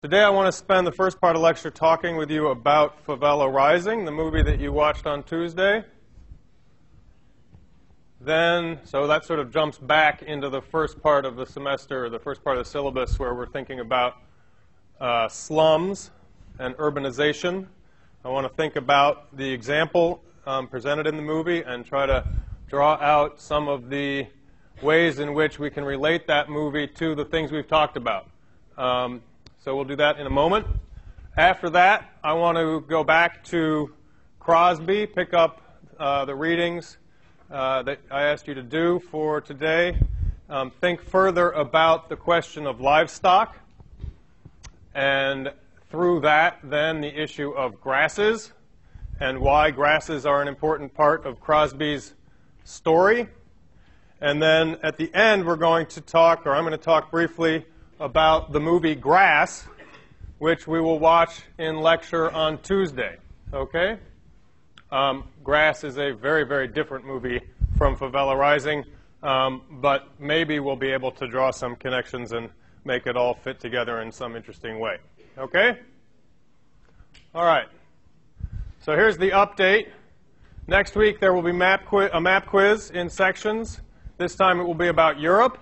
Today I want to spend the first part of lecture talking with you about Favela Rising, the movie that you watched on Tuesday. Then, so that sort of jumps back into the first part of the semester, the first part of the syllabus where we're thinking about uh, slums and urbanization. I want to think about the example um, presented in the movie and try to draw out some of the ways in which we can relate that movie to the things we've talked about. Um, so we'll do that in a moment. After that, I want to go back to Crosby, pick up uh, the readings uh, that I asked you to do for today. Um, think further about the question of livestock, and through that, then the issue of grasses and why grasses are an important part of Crosby's story. And then at the end, we're going to talk, or I'm going to talk briefly about the movie Grass, which we will watch in lecture on Tuesday. Okay? Um, Grass is a very, very different movie from Favela Rising, um, but maybe we'll be able to draw some connections and make it all fit together in some interesting way. Okay? All right. So here's the update. Next week there will be map a map quiz in sections. This time it will be about Europe.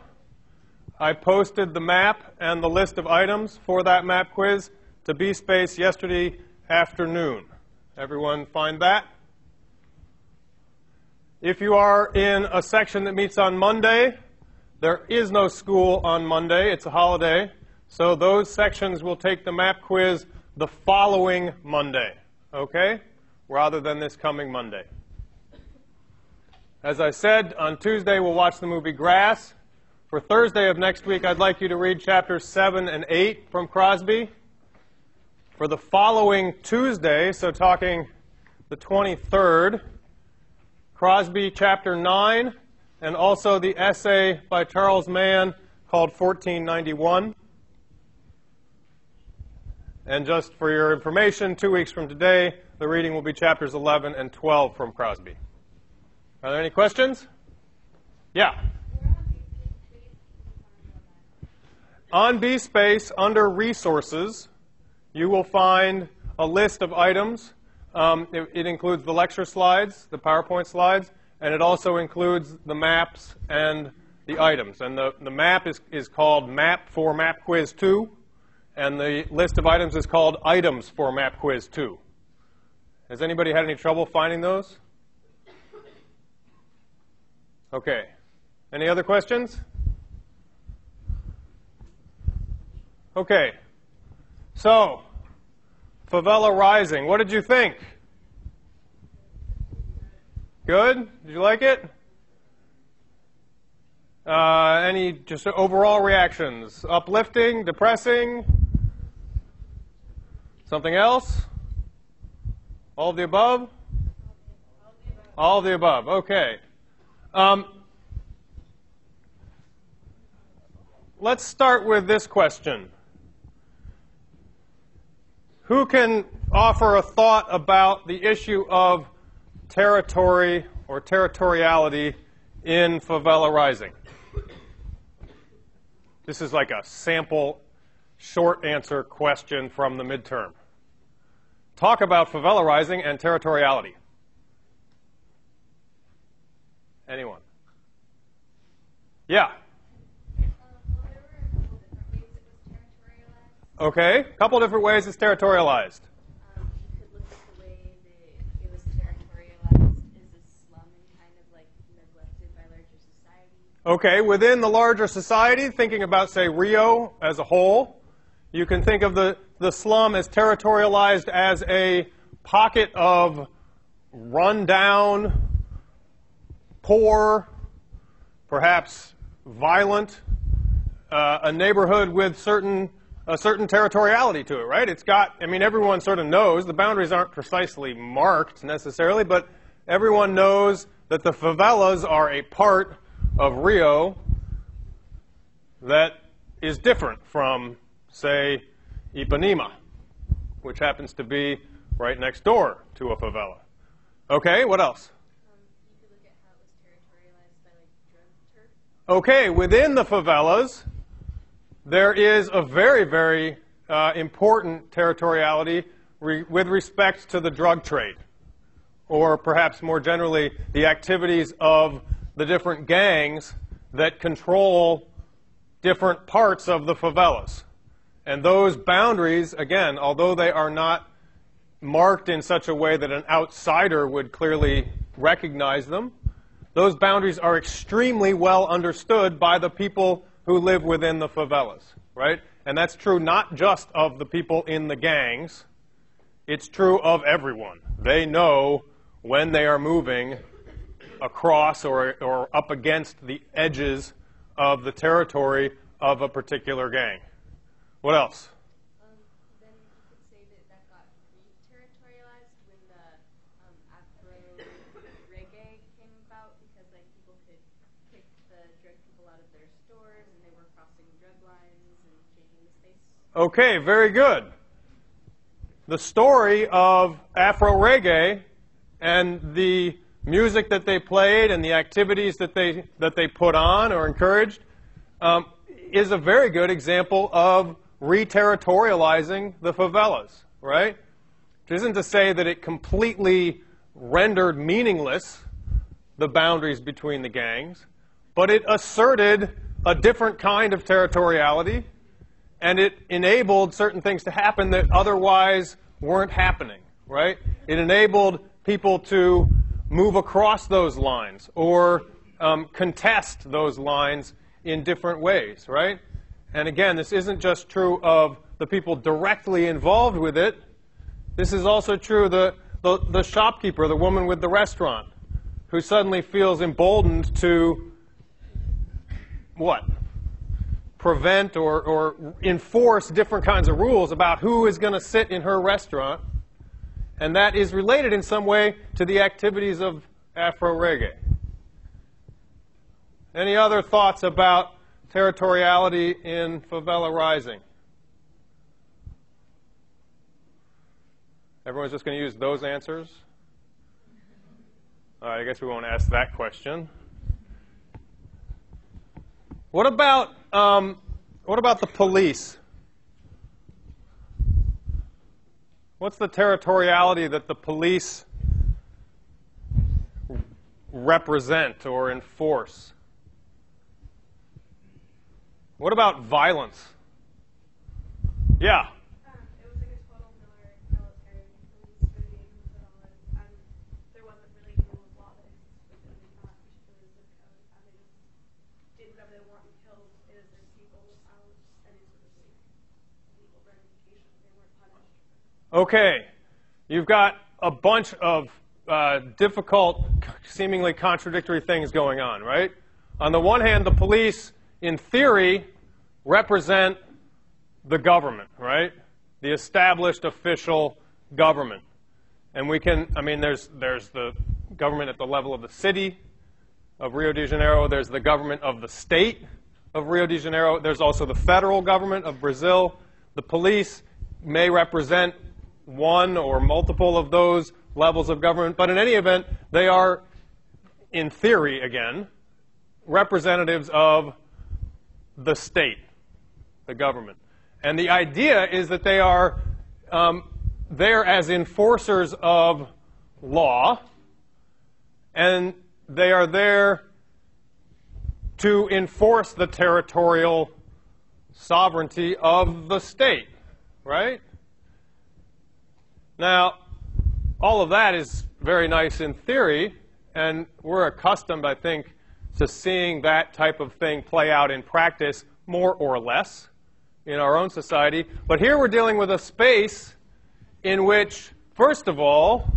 I posted the map and the list of items for that map quiz to BSpace yesterday afternoon. Everyone find that? If you are in a section that meets on Monday, there is no school on Monday. It's a holiday. So those sections will take the map quiz the following Monday, okay? Rather than this coming Monday. As I said, on Tuesday we'll watch the movie Grass. For Thursday of next week, I'd like you to read chapters 7 and 8 from Crosby. For the following Tuesday, so talking the 23rd, Crosby chapter 9, and also the essay by Charles Mann called 1491. And just for your information, two weeks from today, the reading will be chapters 11 and 12 from Crosby. Are there any questions? Yeah. On BSpace, under Resources, you will find a list of items. Um, it, it, includes the lecture slides, the PowerPoint slides, and it also includes the maps and the items. And the, the map is, is called Map for Map Quiz 2, and the list of items is called Items for Map Quiz 2. Has anybody had any trouble finding those? Okay. Any other questions? Okay. So, Favela Rising. What did you think? Good? Did you like it? Uh, any just overall reactions? Uplifting? Depressing? Something else? All of the above? All of the above. Okay. Um, let's start with this question. Who can offer a thought about the issue of territory or territoriality in Favela Rising? This is like a sample short answer question from the midterm. Talk about Favela Rising and territoriality. Anyone? Yeah. Okay, a couple different ways it's territorialized. Um, you could look at the way that it was territorialized as a slum and kind of like neglected by larger society. Okay, within the larger society, thinking about, say, Rio as a whole, you can think of the, the slum as territorialized as a pocket of rundown, poor, perhaps violent, uh, a neighborhood with certain a certain territoriality to it, right? It's got, I mean, everyone sort of knows, the boundaries aren't precisely marked necessarily, but everyone knows that the favelas are a part of Rio that is different from, say, Ipanema, which happens to be right next door to a favela. Okay, what else? Um, okay, within the favelas, there is a very, very uh, important territoriality re- with respect to the drug trade, or perhaps more generally, the activities of the different gangs that control different parts of the favelas. And those boundaries, again, although they are not marked in such a way that an outsider would clearly recognize them, those boundaries are extremely well understood by the people who live within the favelas, right? And that's true not just of the people in the gangs, it's true of everyone. They know when they are moving across or, or up against the edges of the territory of a particular gang. What else? Um, then you could say that that got re-territorialized when the um, Afro reggae came about because like people could kick the drug people out of their stores and they were crossing drug lines and changing the space. Okay, very good. The story of Afro reggae and the music that they played and the activities that they, that they put on or encouraged um, is a very good example of re-territorializing the favelas, right? Which isn't to say that it completely rendered meaningless the boundaries between the gangs, but it asserted a different kind of territoriality and it enabled certain things to happen that otherwise weren't happening, right? It enabled people to move across those lines or um, contest those lines in different ways, right? And again, this isn't just true of the people directly involved with it. This is also true of the, the, the shopkeeper, the woman with the restaurant, who suddenly feels emboldened to what? Prevent or, or enforce different kinds of rules about who is going to sit in her restaurant and that is related in some way to the activities of Afro reggae. Any other thoughts about territoriality in favela rising? Everyone's just going to use those answers? All right, I guess we won't ask that question. What about um, what about the police? What's the territoriality that the police represent or enforce? What about violence? Yeah. Um, it was like a total mili- military police regime put on, and there wasn't really rule of law that existed within that particular zip code, and they just did whatever they want and killed innocent people without any sort of like legal ramifications. They weren't punished. Okay. You've got a bunch of uh, difficult, seemingly contradictory things going on, right? On the one hand, the police, in theory, represent the government, right? The established official government. And we can, I mean, there's, there's the government at the level of the city of Rio de Janeiro, there's the government of the state of Rio de Janeiro, there's also the federal government of Brazil. The police may represent one or multiple of those levels of government, but in any event, they are, in theory again, representatives of the state, the government. And the idea is that they are um, there as enforcers of law, and they are there to enforce the territorial sovereignty of the state, right? Now, all of that is very nice in theory, and we're accustomed, I think, to seeing that type of thing play out in practice more or less in our own society. But here we're dealing with a space in which, first of all,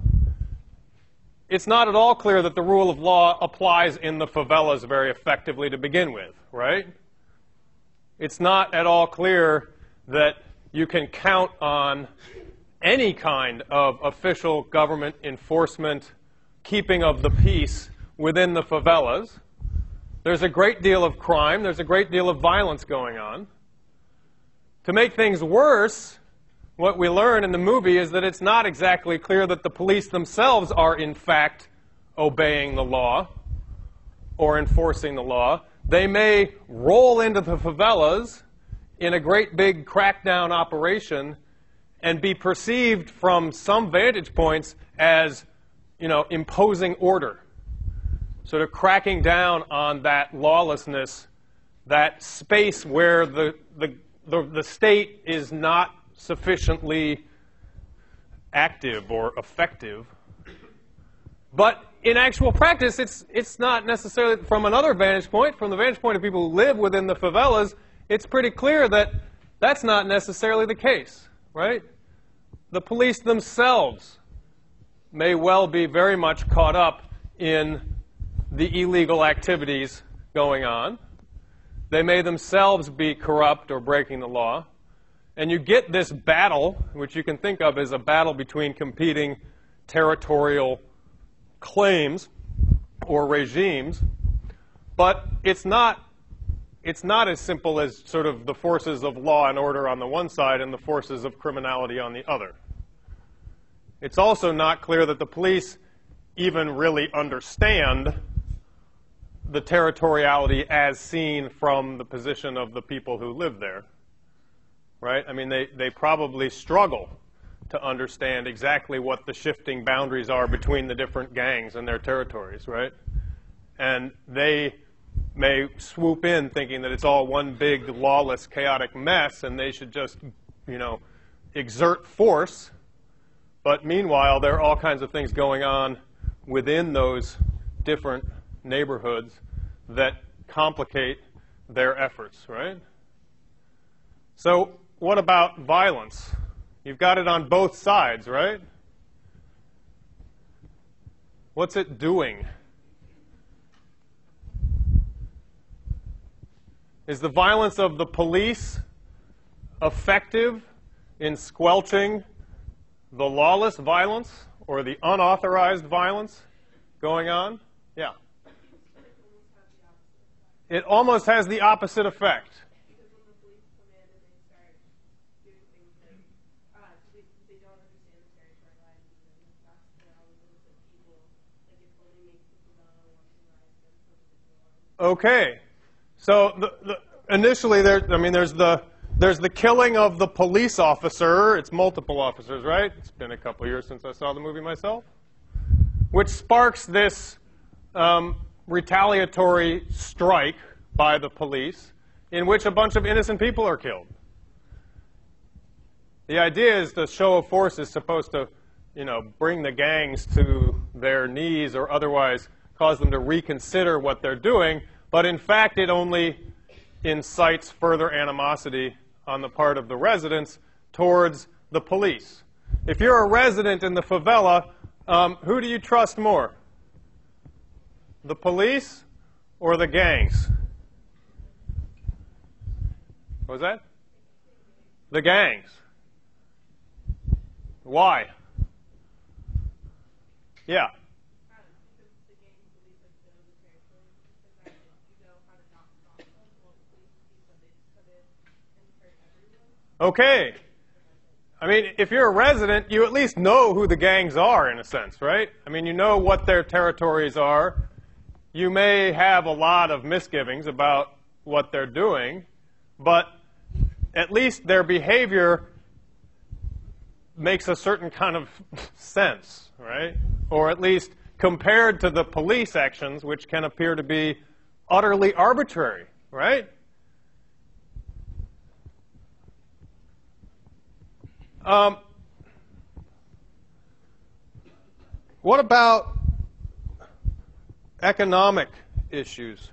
it's not at all clear that the rule of law applies in the favelas very effectively to begin with, right? It's not at all clear that you can count on any kind of official government enforcement, keeping of the peace within the favelas. There's a great deal of crime, there's a great deal of violence going on. To make things worse, what we learn in the movie is that it's not exactly clear that the police themselves are, in fact, obeying the law or enforcing the law. They may roll into the favelas in a great big crackdown operation and be perceived from some vantage points as, you know, imposing order, sort of cracking down on that lawlessness, that space where the, the, the, the state is not sufficiently active or effective. But in actual practice, it's, it's not necessarily from another vantage point, from the vantage point of people who live within the favelas, it's pretty clear that that's not necessarily the case, right? The police themselves may well be very much caught up in the illegal activities going on. They may themselves be corrupt or breaking the law. And you get this battle, which you can think of as a battle between competing territorial claims or regimes, but it's not it's not as simple as sort of the forces of law and order on the one side and the forces of criminality on the other. It's also not clear that the police even really understand the territoriality as seen from the position of the people who live there. Right? I mean, they, they probably struggle to understand exactly what the shifting boundaries are between the different gangs and their territories, right? And they may swoop in thinking that it's all one big lawless, chaotic mess and they should just, you know, exert force. But meanwhile, there are all kinds of things going on within those different neighborhoods that complicate their efforts, right? So, what about violence? You've got it on both sides, right? What's it doing? Is the violence of the police effective in squelching the lawless violence or the unauthorized violence going on? Yeah. It almost has the opposite effect. Okay. So the, the, initially, there. I mean, there's the there's the killing of the police officer. It's multiple officers, right? It's been a couple years since I saw the movie myself, which sparks this um, retaliatory strike by the police, in which a bunch of innocent people are killed. The idea is the show of force is supposed to, you know, bring the gangs to their knees or otherwise cause them to reconsider what they're doing, but in fact, it only incites further animosity on the part of the residents towards the police. If you're a resident in the favela, um, who do you trust more? The police or the gangs? What was that? The gangs. Why? Yeah. Because the gang police like the the territory, because that you know how to not stop them. Well, the police see that they just come in and hurt everyone. Okay. I mean, if you're a resident, you at least know who the gangs are, in a sense, right? I mean, you know what their territories are. You may have a lot of misgivings about what they're doing, but at least their behavior makes a certain kind of sense, right? Or at least compared to the police actions, which can appear to be utterly arbitrary, right? Um, what about economic issues?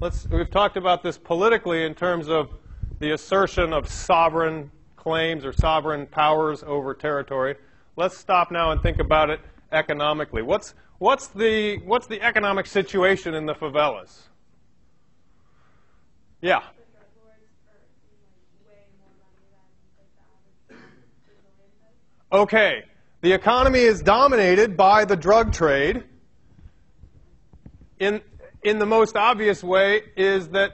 Let's, we've talked about this politically in terms of the assertion of sovereign claims or sovereign powers over territory. Let's stop now and think about it economically. What's, what's, the, what's the economic situation in the favelas? Yeah. The drug lords are like way more money than like the average Brazilian does. Okay, the economy is dominated by the drug trade. In, in the most obvious way is that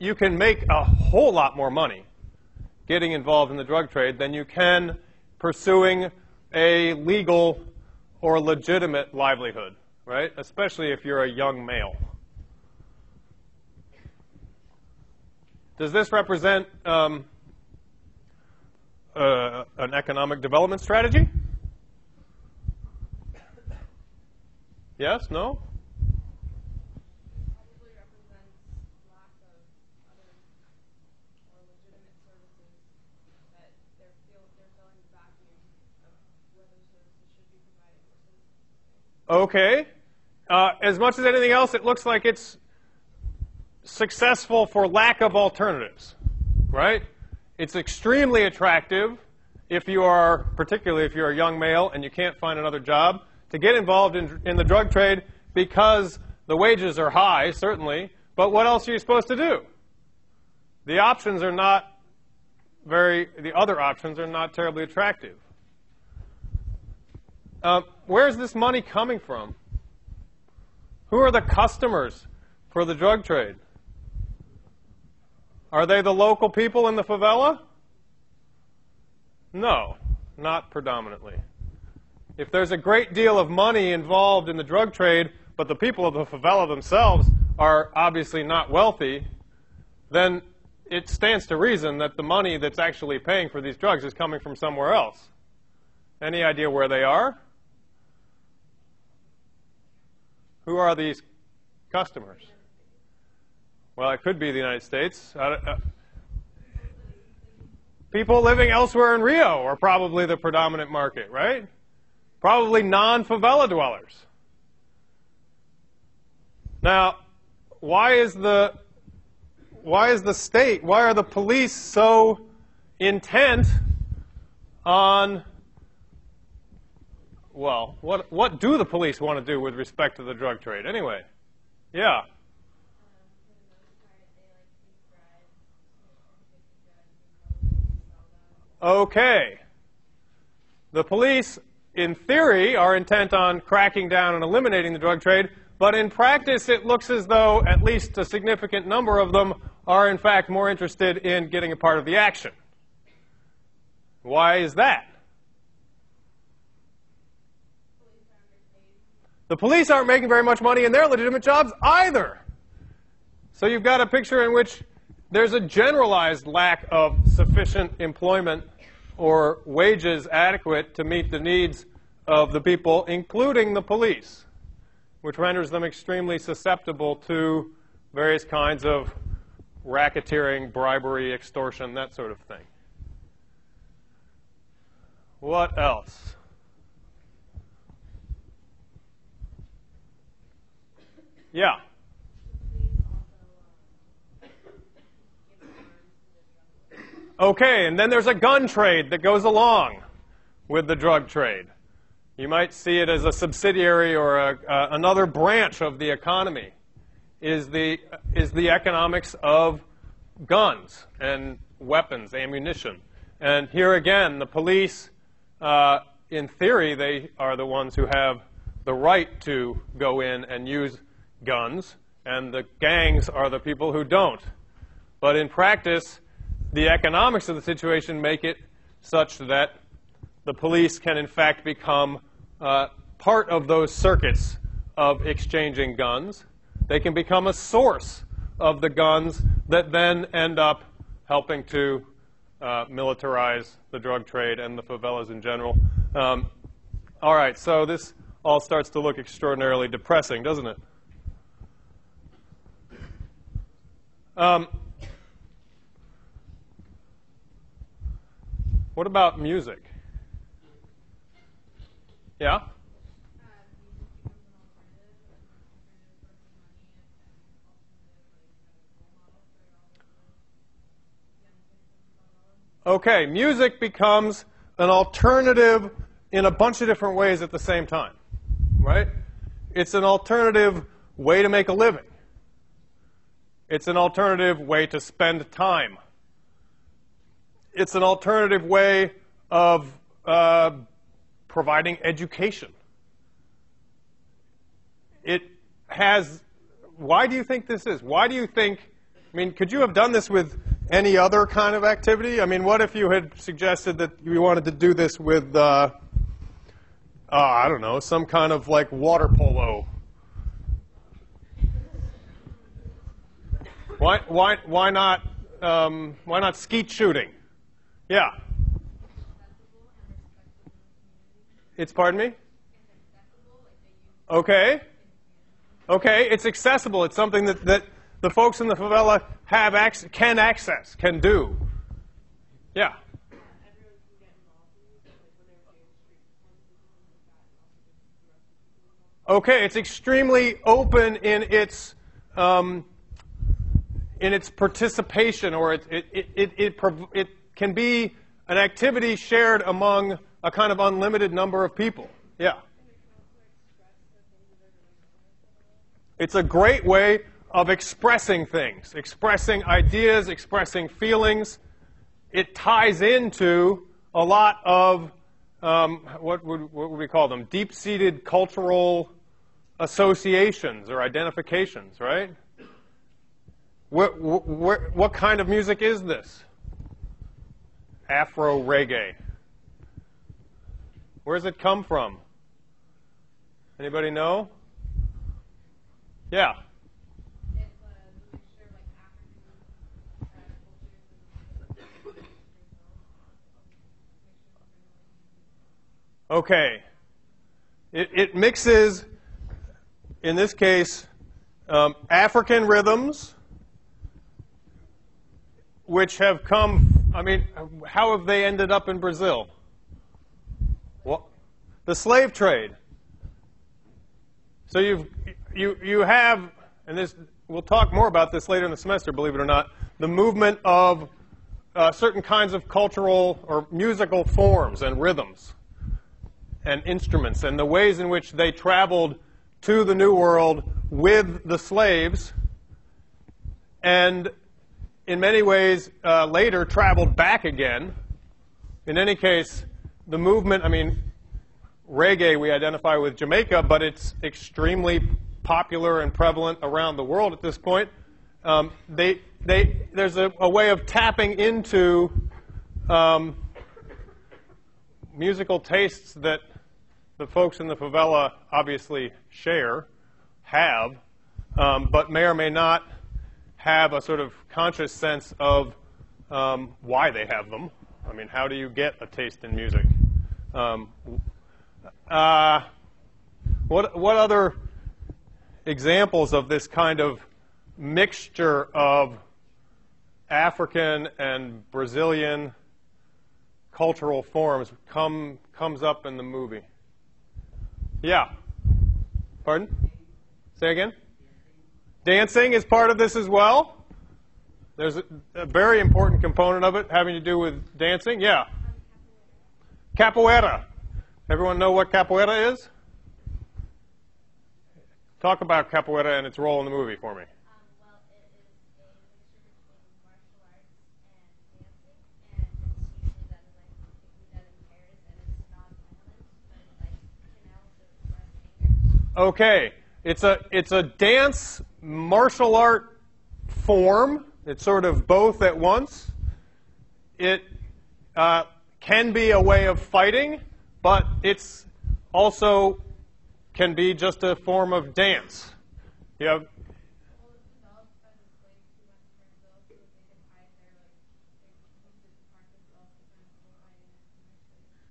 you can make a whole lot more money getting involved in the drug trade than you can pursuing a legal or legitimate livelihood, right? Especially if you're a young male. Does this represent um, uh, an economic development strategy? Yes? No? Okay. Uh, as much as anything else, it looks like it's successful for lack of alternatives, right? It's extremely attractive if you are, particularly if you're a young male and you can't find another job, to get involved in, in the drug trade because the wages are high, certainly, but what else are you supposed to do? The options are not very, the other options are not terribly attractive. Uh, where's this money coming from? Who are the customers for the drug trade? Are they the local people in the favela? No, not predominantly. If there's a great deal of money involved in the drug trade, but the people of the favela themselves are obviously not wealthy, then it stands to reason that the money that's actually paying for these drugs is coming from somewhere else. Any idea where they are? Who are these customers? Well, it could be the United States. Uh, people living elsewhere in Rio are probably the predominant market, right? Probably non favela dwellers. Now, why is the why is the state, why are the police so intent on well, what what do the police want to do with respect to the drug trade anyway? Yeah. Okay. The police, in theory, are intent on cracking down and eliminating the drug trade, but in practice, it looks as though at least a significant number of them are, in fact, more interested in getting a part of the action. Why is that? The police aren't making very much money in their legitimate jobs either. So you've got a picture in which there's a generalized lack of sufficient employment or wages adequate to meet the needs of the people, including the police, which renders them extremely susceptible to various kinds of racketeering, bribery, extortion, that sort of thing. What else? Yeah. Okay, and then there's a gun trade that goes along with the drug trade. You might see it as a subsidiary or a, uh, another branch of the economy. Is the is the economics of guns and weapons, ammunition, and here again, the police, uh, in theory, they are the ones who have the right to go in and use guns, and the gangs are the people who don't. But in practice, the economics of the situation make it such that the police can, in fact, become uh, part of those circuits of exchanging guns. They can become a source of the guns that then end up helping to uh, militarize the drug trade and the favelas in general. Um, all right, so this all starts to look extraordinarily depressing, doesn't it? Um, what about music? Yeah? Okay, music becomes an alternative in a bunch of different ways at the same time, right? It's an alternative way to make a living. It's an alternative way to spend time. It's an alternative way of uh, providing education. It has, why do you think this is? Why do you think, I mean, could you have done this with any other kind of activity? I mean, what if you had suggested that you wanted to do this with, uh, uh, I don't know, some kind of like water polo Why, why, why not um, why not skeet shooting? Yeah. It's pardon me. Okay. Okay, it's accessible. It's something that, that the folks in the favela have ac- can access, can do. Yeah. Okay, it's extremely open in its um, in its participation, or it it, it, it, it, it can be an activity shared among a kind of unlimited number of people. Yeah. It's a great way of expressing things, expressing ideas, expressing feelings. It ties into a lot of um, what, would, what would we call them? Deep seated cultural associations or identifications, right? What, what, what kind of music is this? Afro reggae. Where does it come from? Anybody know? Yeah. Okay. It, it mixes, in this case, um, African rhythms, which have come. I mean, how have they ended up in Brazil? Well, the slave trade. So you've you you have, and this we'll talk more about this later in the semester. Believe it or not, the movement of uh, certain kinds of cultural or musical forms and rhythms and instruments, and the ways in which they traveled to the New World with the slaves, and in many ways uh, later traveled back again. In any case, the movement, I mean, reggae we identify with Jamaica, but it's extremely popular and prevalent around the world at this point. Um, they, they, there's a, a, way of tapping into um, musical tastes that the folks in the favela obviously share, have, um, but may or may not have a sort of conscious sense of um, why they have them. I mean, how do you get a taste in music? Um, uh, what, what other examples of this kind of mixture of African and Brazilian cultural forms come, comes up in the movie? Yeah. Pardon? Say again? Dancing is part of this as well. There's a, a, very important component of it having to do with dancing. Yeah. Capoeira. Everyone know what capoeira is? Talk about capoeira and its role in the movie for me. Okay, it's a it's a dance martial art form. It's sort of both at once. It uh, can be a way of fighting, but it's also can be just a form of dance. You have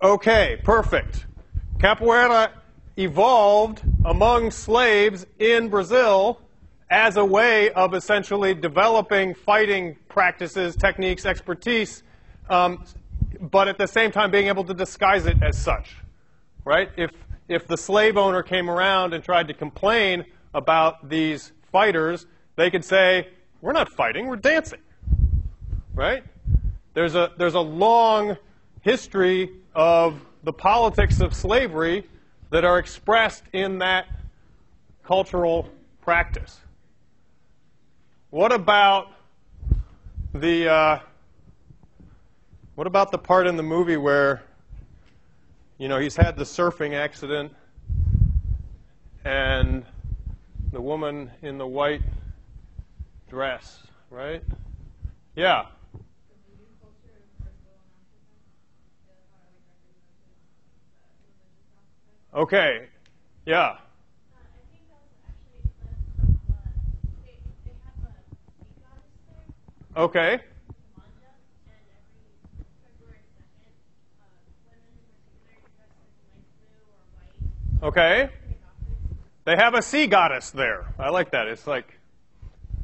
Okay, perfect. Capoeira evolved among slaves in Brazil as a way of essentially developing fighting practices, techniques, expertise, um, but at the same time being able to disguise it as such. Right? If, if the slave owner came around and tried to complain about these fighters, they could say, We're not fighting, we're dancing. Right? There's a, there's a long history of the politics of slavery that are expressed in that cultural practice. What about the uh, what about the part in the movie where you know he's had the surfing accident and the woman in the white dress, right? Yeah. Okay. Yeah. Okay. Okay. They have a sea goddess there. I like that. It's like,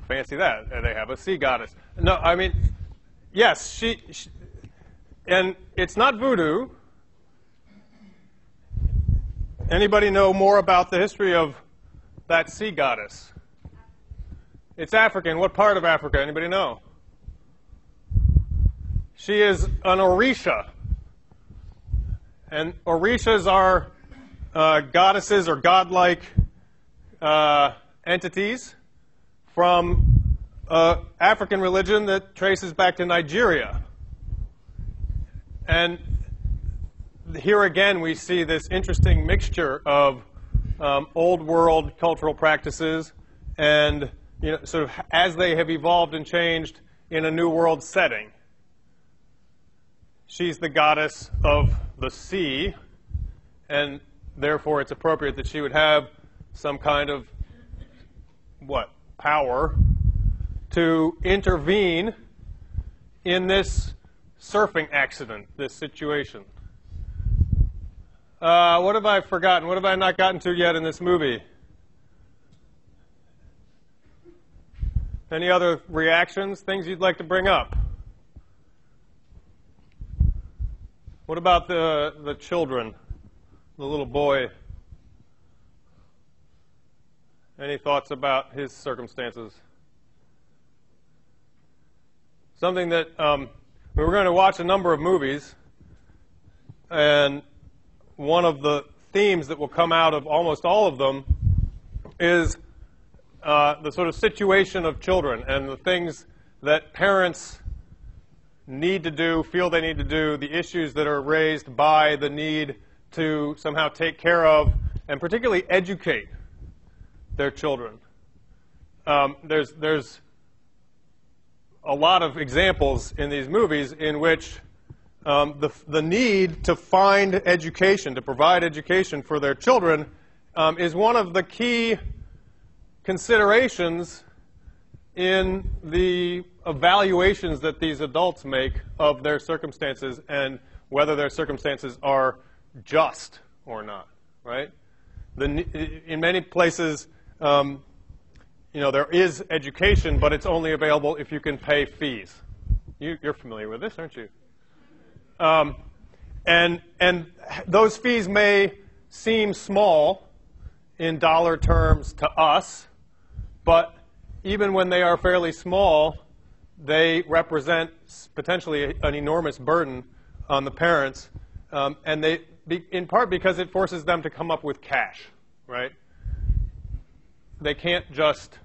fancy that. Uh, they have a sea goddess. No, I mean, yes, she, she and it's not voodoo. Anybody know more about the history of that sea goddess? It's African. What part of Africa? Anybody know? She is an Orisha. And Orishas are uh, goddesses or godlike uh, entities from uh, African religion that traces back to Nigeria. And here again, we see this interesting mixture of um, old world cultural practices and you know, sort of as they have evolved and changed in a new world setting. She's the goddess of the sea, and therefore it's appropriate that she would have some kind of what power to intervene in this surfing accident, this situation. Uh, what have I forgotten? What have I not gotten to yet in this movie? Any other reactions, things you'd like to bring up? What about the, the children, the little boy? Any thoughts about his circumstances? Something that um, we were going to watch a number of movies, and one of the themes that will come out of almost all of them is uh, the sort of situation of children and the things that parents need to do, feel they need to do, the issues that are raised by the need to somehow take care of and particularly educate their children. Um, there's, there's a lot of examples in these movies in which um, the, the need to find education, to provide education for their children, um, is one of the key considerations in the evaluations that these adults make of their circumstances and whether their circumstances are just or not, right? The, in many places, um, you know, there is education, but it's only available if you can pay fees. You, are familiar with this, aren't you? Um, and, and those fees may seem small in dollar terms to us, but even when they are fairly small, they represent potentially an enormous burden on the parents, um, and they, in part because it forces them to come up with cash, right? They can't just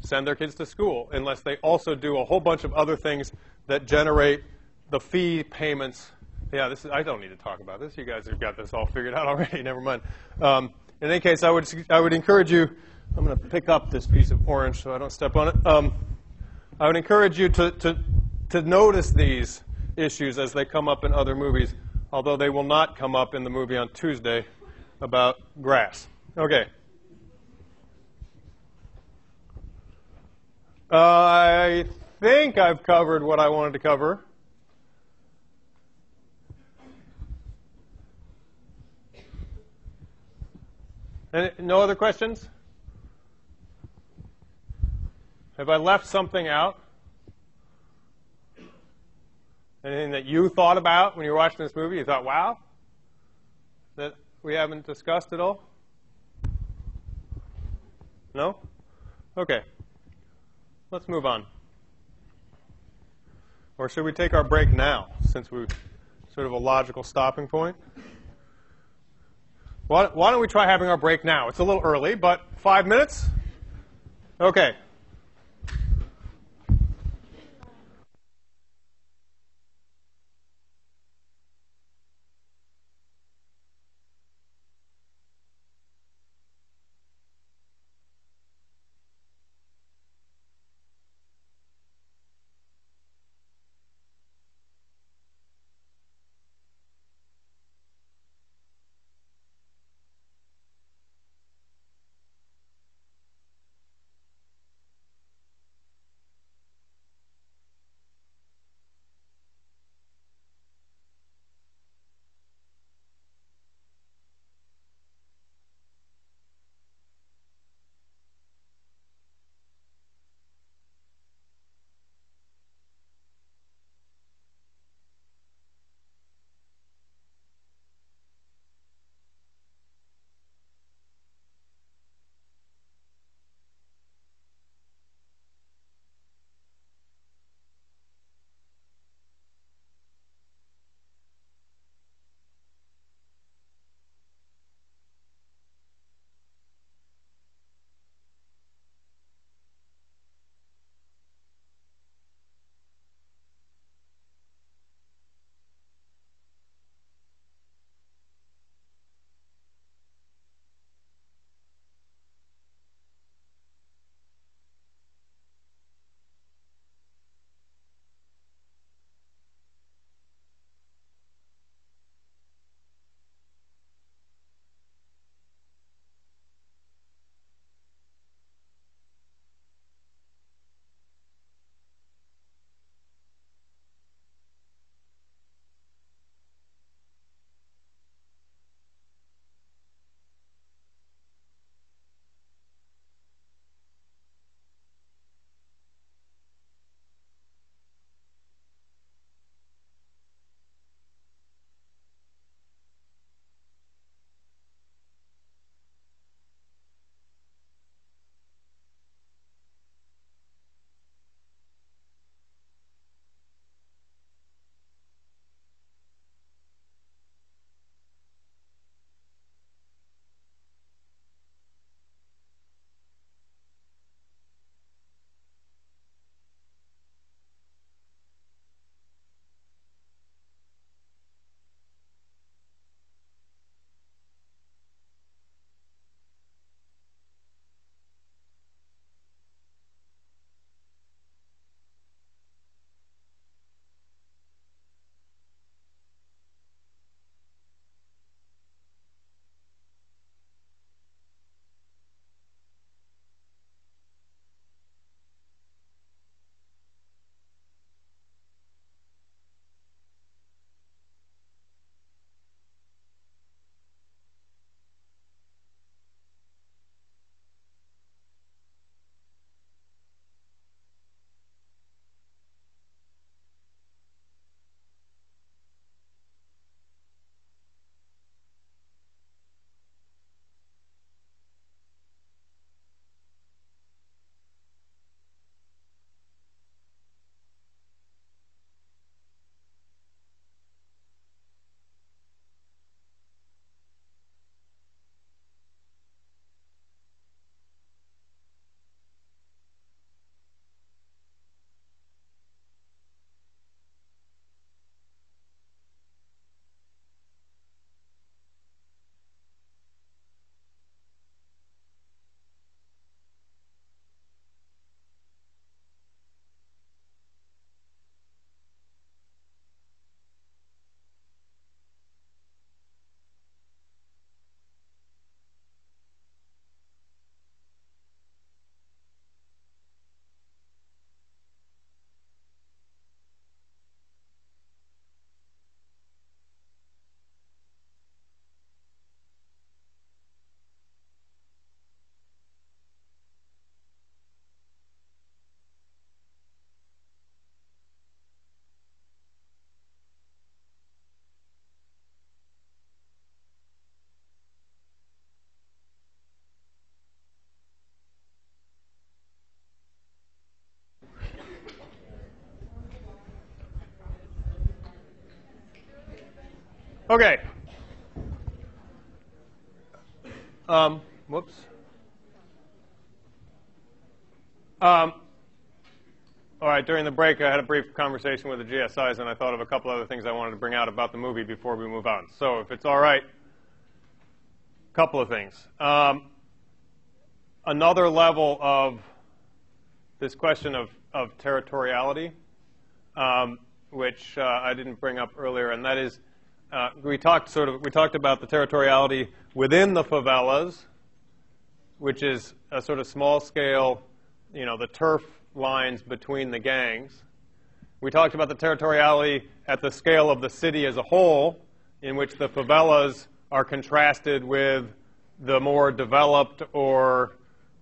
send their kids to school unless they also do a whole bunch of other things that generate the fee payments yeah, this is, I don't need to talk about this. You guys have got this all figured out already. Never mind. Um, in any case, I would, I would encourage you, I'm going to pick up this piece of orange so I don't step on it. Um, I would encourage you to, to, to notice these issues as they come up in other movies, although they will not come up in the movie on Tuesday about grass. Okay. Uh, I think I've covered what I wanted to cover. No other questions? Have I left something out? Anything that you thought about when you were watching this movie? You thought, wow, that we haven't discussed at all? No? Okay. Let's move on. Or should we take our break now, since we're sort of a logical stopping point? Why, why don't we try having our break now? It's a little early, but five minutes? Okay. Okay. Um, whoops. Um, all right, during the break, I had a brief conversation with the GSIs, and I thought of a couple other things I wanted to bring out about the movie before we move on. So, if it's all right, a couple of things. Um, another level of this question of, of territoriality, um, which uh, I didn't bring up earlier, and that is uh, we talked sort of we talked about the territoriality within the favelas, which is a sort of small scale, you know, the turf lines between the gangs. We talked about the territoriality at the scale of the city as a whole, in which the favelas are contrasted with the more developed or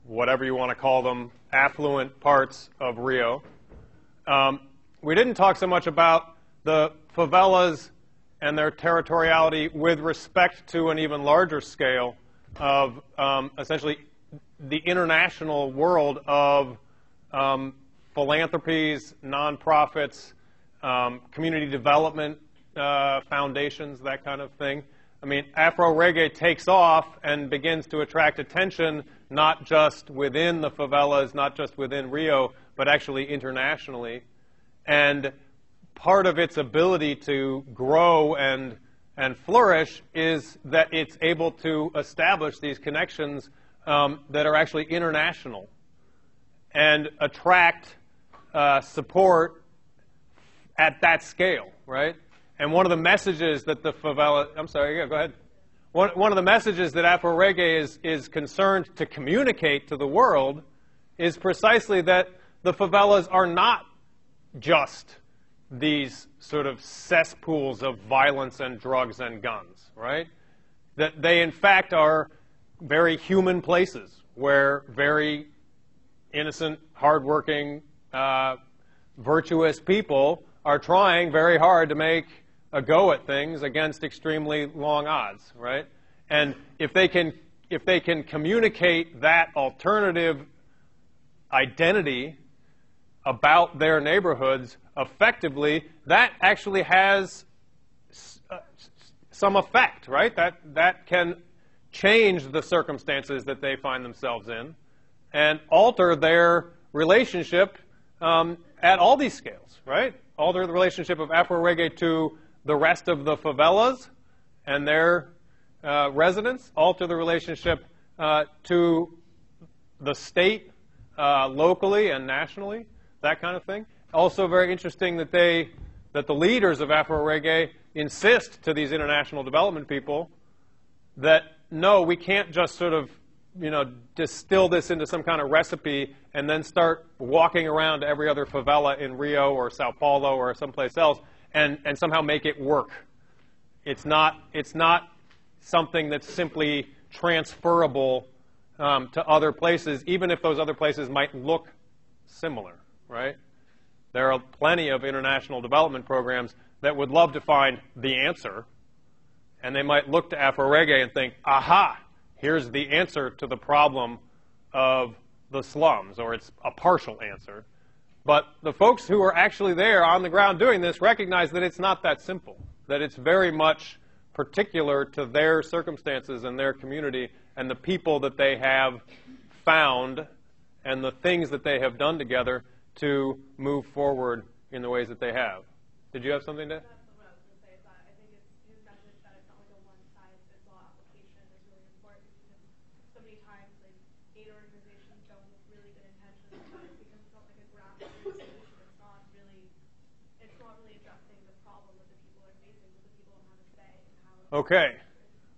whatever you want to call them, affluent parts of Rio. Um, we didn't talk so much about the favelas and their territoriality with respect to an even larger scale of um, essentially the international world of um, philanthropies, nonprofits, um, community development uh, foundations, that kind of thing. I mean, Afro reggae takes off and begins to attract attention not just within the favelas, not just within Rio, but actually internationally. And part of its ability to grow and and flourish is that it's able to establish these connections um, that are actually international and attract uh, support at that scale, right? And one of the messages that the favela, I'm sorry, yeah, go ahead. One, one of the messages that Afro Reggae is, is concerned to communicate to the world is precisely that the favelas are not just these sort of cesspools of violence and drugs and guns, right? That they, in fact, are very human places where very innocent, hardworking, uh, virtuous people are trying very hard to make a go at things against extremely long odds, right? And if they can, if they can communicate that alternative identity about their neighborhoods effectively, that actually has uh, some effect, right? That, that can change the circumstances that they find themselves in and alter their relationship um, at all these scales, right? Alter the relationship of Afro reggae to the rest of the favelas and their uh, residents, alter the relationship uh, to the state uh, locally and nationally, that kind of thing. Also, very interesting that they that the leaders of Afro Reggae insist to these international development people that no, we can't just sort of you know distill this into some kind of recipe and then start walking around every other favela in Rio or Sao Paulo or someplace else and, and somehow make it work. It's not it's not something that's simply transferable um, to other places, even if those other places might look similar, right? There are plenty of international development programs that would love to find the answer, and they might look to Afro Reggae and think, aha, here's the answer to the problem of the slums, or it's a partial answer. But the folks who are actually there on the ground doing this recognize that it's not that simple, that it's very much particular to their circumstances and their community and the people that they have found and the things that they have done together to move forward in the ways that they have. Did you have something to? That's what I was going to say. Is that I think it's his message that it's not like a one-size-fits-all application is really important because so many times like aid organizations go really good intentions, but it's not like a grassroots solution, it's not really it's not really addressing the problem that the people are facing the people don't have a say. Okay.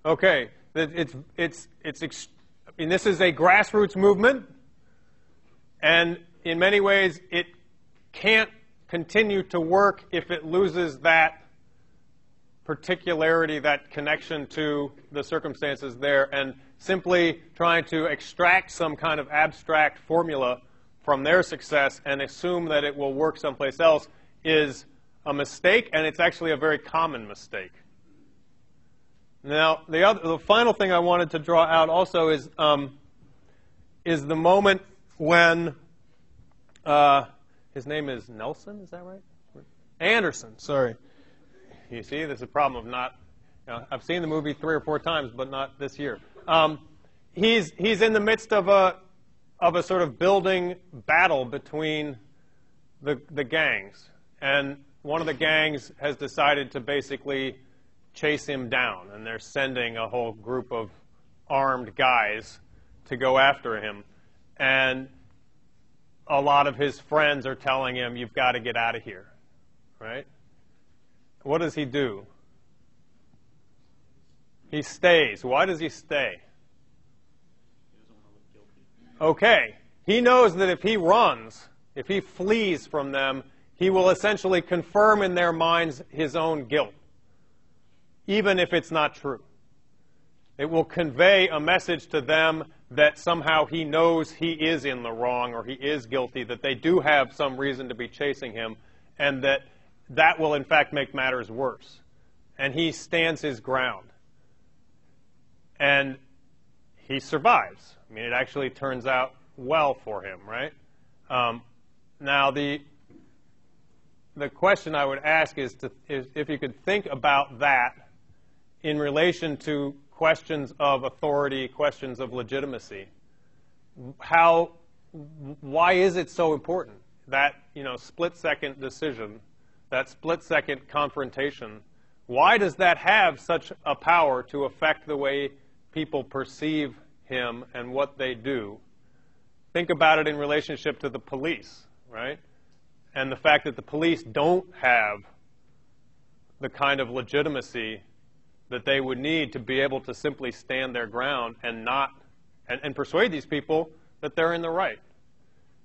Okay. It's, it's, it's, I mean, this is a grassroots movement, and in many ways, it can't continue to work if it loses that particularity, that connection to the circumstances there, and simply trying to extract some kind of abstract formula from their success and assume that it will work someplace else is a mistake, and it's actually a very common mistake. Now, the, other, the final thing I wanted to draw out also is, um, is the moment when uh, his name is Nelson, is that right? Anderson, sorry. You see, there's a problem of not you know, I've seen the movie three or four times, but not this year. Um, he's he's in the midst of a of a sort of building battle between the the gangs, and one of the gangs has decided to basically chase him down, and they're sending a whole group of armed guys to go after him, and a lot of his friends are telling him, "You've got to get out of here," right? What does he do? He stays. Why does he stay? Okay. He knows that if he runs, if he flees from them, he will essentially confirm in their minds his own guilt, even if it's not true. It will convey a message to them that somehow he knows he is in the wrong or he is guilty, that they do have some reason to be chasing him, and that that will in fact make matters worse. And he stands his ground. And he survives. I mean, it actually turns out well for him, right? Um, now, the the question I would ask is, to, is if you could think about that in relation to questions of authority, questions of legitimacy. How, why is it so important that you know split-second decision, that split-second confrontation? Why does that have such a power to affect the way people perceive him and what they do? Think about it in relationship to the police, right? and the fact that the police don't have the kind of legitimacy that they would need to be able to simply stand their ground and not and, and persuade these people that they're in the right.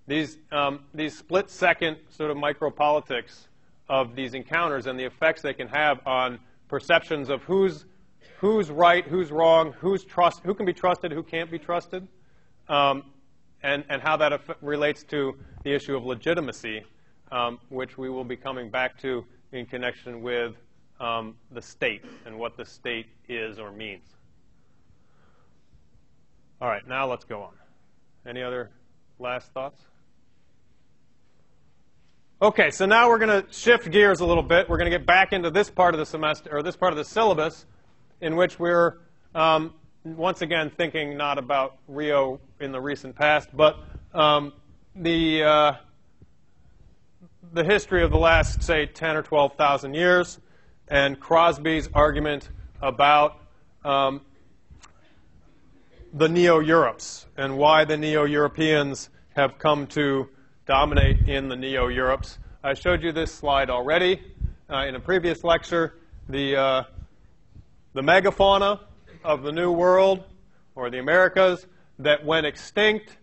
These um, these split second sort of micropolitics of these encounters and the effects they can have on perceptions of who's who's right, who's wrong, who's trust, who can be trusted, who can't be trusted, um, and and how that relates to the issue of legitimacy um, which we will be coming back to in connection with um, the state and what the state is or means. All right, now let's go on. Any other last thoughts? Okay, so now we're going to shift gears a little bit. We're going to get back into this part of the semester, or this part of the syllabus, in which we're um, once again thinking not about Rio in the recent past, but um, the uh, the history of the last, say, 10 or 12,000 years, and Crosby's argument about um, the Neo-Europes and why the Neo-Europeans have come to dominate in the Neo-Europes. I showed you this slide already uh, in a previous lecture. The, uh, the megafauna of the New World, or the Americas, that went extinct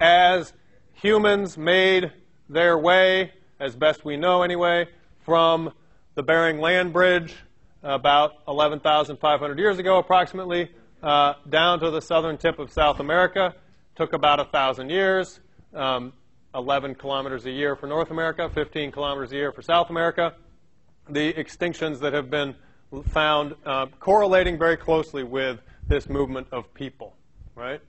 as humans made their way as best we know anyway, from the Bering Land Bridge about 11,500 years ago, approximately, uh, down to the southern tip of South America. Took about 1,000 years, um, 11 kilometers a year for North America, 15 kilometers a year for South America. The extinctions that have been found uh, correlating very closely with this movement of people, right?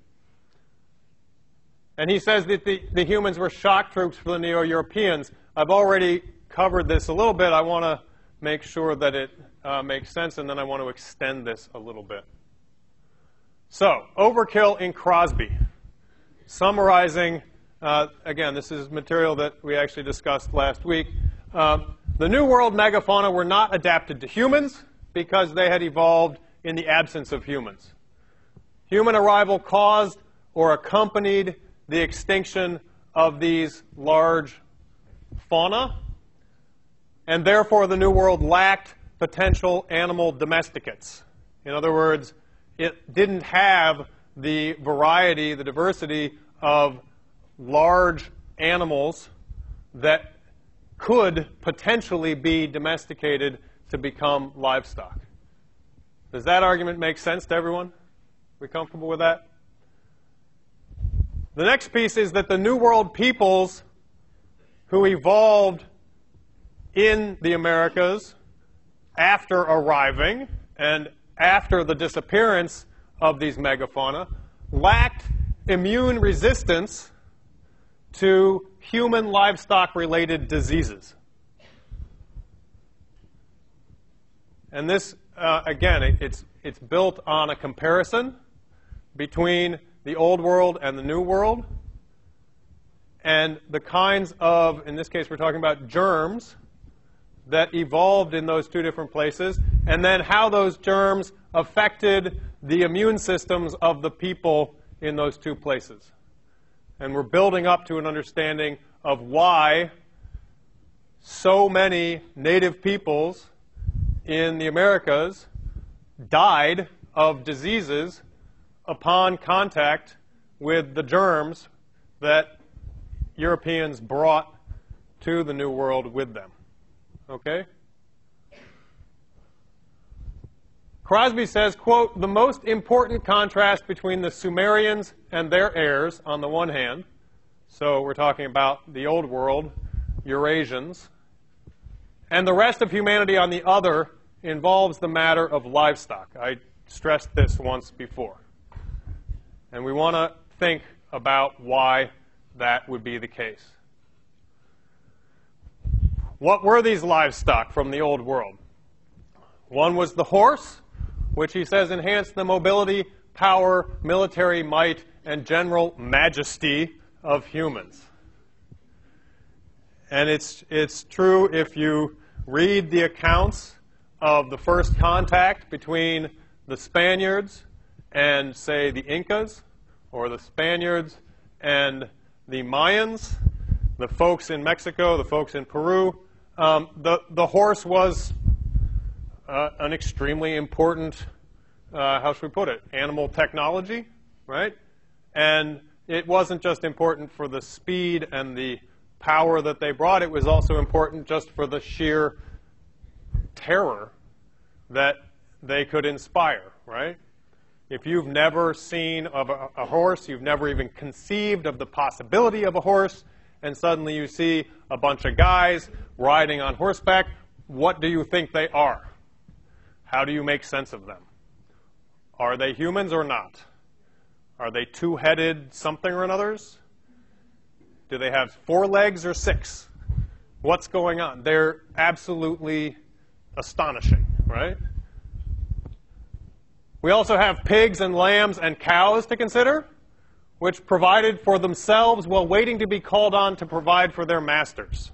And he says that the, the humans were shock troops for the Neo Europeans. I've already covered this a little bit. I want to make sure that it uh, makes sense, and then I want to extend this a little bit. So, overkill in Crosby. Summarizing, uh, again, this is material that we actually discussed last week. Um, the New World megafauna were not adapted to humans because they had evolved in the absence of humans. Human arrival caused or accompanied the extinction of these large fauna, and therefore the New World lacked potential animal domesticates. In other words, it didn't have the variety, the diversity of large animals that could potentially be domesticated to become livestock. Does that argument make sense to everyone? We comfortable with that? The next piece is that the New World peoples who evolved in the Americas after arriving and after the disappearance of these megafauna lacked immune resistance to human livestock related diseases. And this uh, again, it, it's, it's built on a comparison between the old world and the new world. And the kinds of, in this case, we're talking about germs that evolved in those two different places, and then how those germs affected the immune systems of the people in those two places. And we're building up to an understanding of why so many native peoples in the Americas died of diseases upon contact with the germs that Europeans brought to the New World with them. Okay? Crosby says, quote, the most important contrast between the Sumerians and their heirs on the one hand, so we're talking about the old world, Eurasians, and the rest of humanity on the other involves the matter of livestock. I stressed this once before. And we want to think about why that would be the case. What were these livestock from the old world? One was the horse, which he says enhanced the mobility, power, military might, and general majesty of humans. And it's, it's true if you read the accounts of the first contact between the Spaniards and, say, the Incas, or the Spaniards and the Mayans, the folks in Mexico, the folks in Peru. Um, the, the horse was uh, an extremely important, uh, how should we put it, animal technology, right? And it wasn't just important for the speed and the power that they brought, it was also important just for the sheer terror that they could inspire, right? If you've never seen of a, a, horse, you've never even conceived of the possibility of a horse, and suddenly you see a bunch of guys riding on horseback, what do you think they are? How do you make sense of them? Are they humans or not? Are they two headed something or another's? Do they have four legs or six? What's going on? They're absolutely astonishing, right? We also have pigs and lambs and cows to consider, which provided for themselves while waiting to be called on to provide for their masters.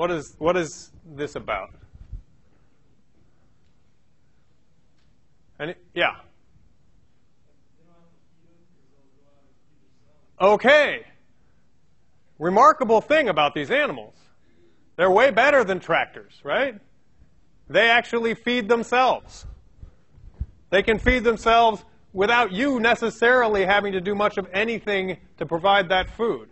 What is, what is this about? Any, yeah. Okay. Remarkable thing about these animals. They're way better than tractors, right? They actually feed themselves. They can feed themselves without you necessarily having to do much of anything to provide that food.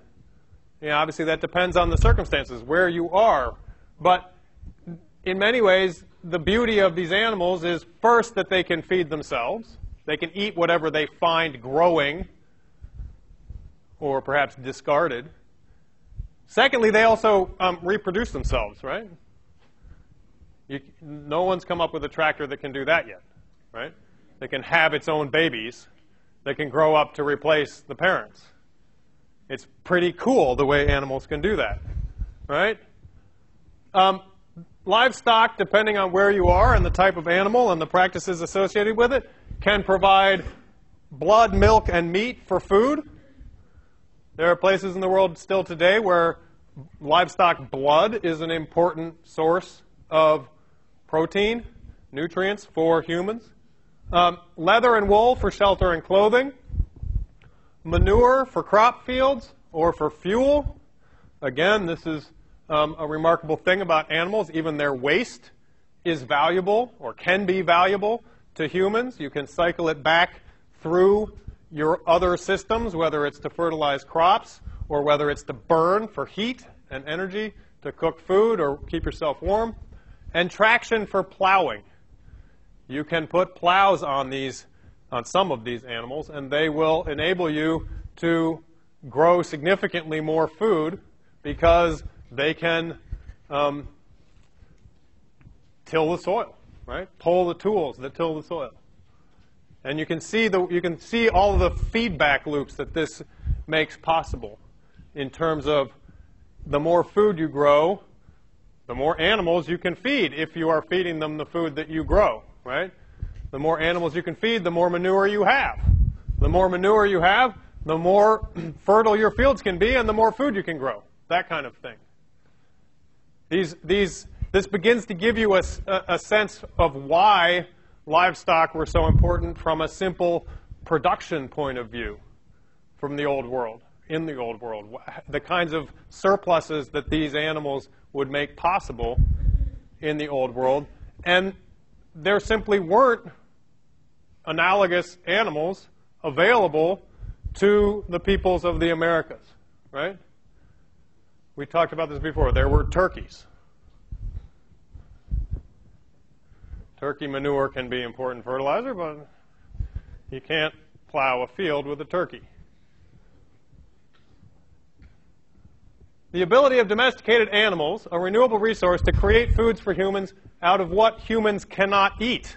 You know, obviously, that depends on the circumstances, where you are. But in many ways, the beauty of these animals is first that they can feed themselves. They can eat whatever they find growing or perhaps discarded. Secondly, they also um, reproduce themselves, right? You, no one's come up with a tractor that can do that yet, right? that can have its own babies that can grow up to replace the parents. It's pretty cool the way animals can do that, right? Um, livestock, depending on where you are and the type of animal and the practices associated with it, can provide blood, milk, and meat for food. There are places in the world still today where livestock blood is an important source of protein, nutrients for humans. Um, leather and wool for shelter and clothing. Manure for crop fields or for fuel. Again, this is um, a remarkable thing about animals. Even their waste is valuable or can be valuable to humans. You can cycle it back through your other systems, whether it's to fertilize crops or whether it's to burn for heat and energy to cook food or keep yourself warm. And traction for plowing. You can put plows on these, on some of these animals, and they will enable you to grow significantly more food because they can um, till the soil, right? Pull the tools that till the soil. And you can see the you can see all the feedback loops that this makes possible in terms of the more food you grow, the more animals you can feed if you are feeding them the food that you grow right? The more animals you can feed, the more manure you have. The more manure you have, the more fertile your fields can be, and the more food you can grow. That kind of thing. These, these, this begins to give you a, a sense of why livestock were so important from a simple production point of view from the old world, in the old world. The kinds of surpluses that these animals would make possible in the old world. And there simply weren't analogous animals available to the peoples of the Americas, right? We talked about this before. There were turkeys. Turkey manure can be important fertilizer, but you can't plow a field with a turkey. The ability of domesticated animals, a renewable resource, to create foods for humans out of what humans cannot eat.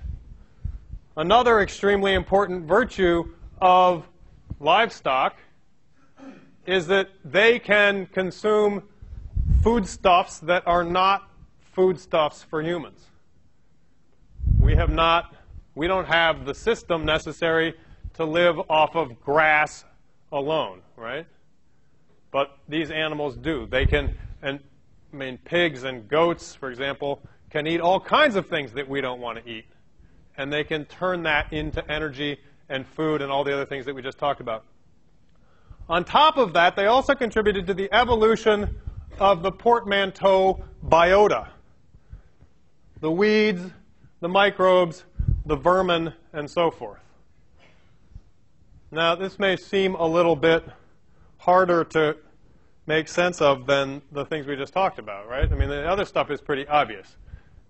Another extremely important virtue of livestock is that they can consume foodstuffs that are not foodstuffs for humans. We have not, we don't have the system necessary to live off of grass alone, right? But these animals do. They can, and I mean, pigs and goats, for example, can eat all kinds of things that we don't want to eat. And they can turn that into energy and food and all the other things that we just talked about. On top of that, they also contributed to the evolution of the portmanteau biota the weeds, the microbes, the vermin, and so forth. Now, this may seem a little bit harder to make sense of than the things we just talked about, right? I mean, the other stuff is pretty obvious.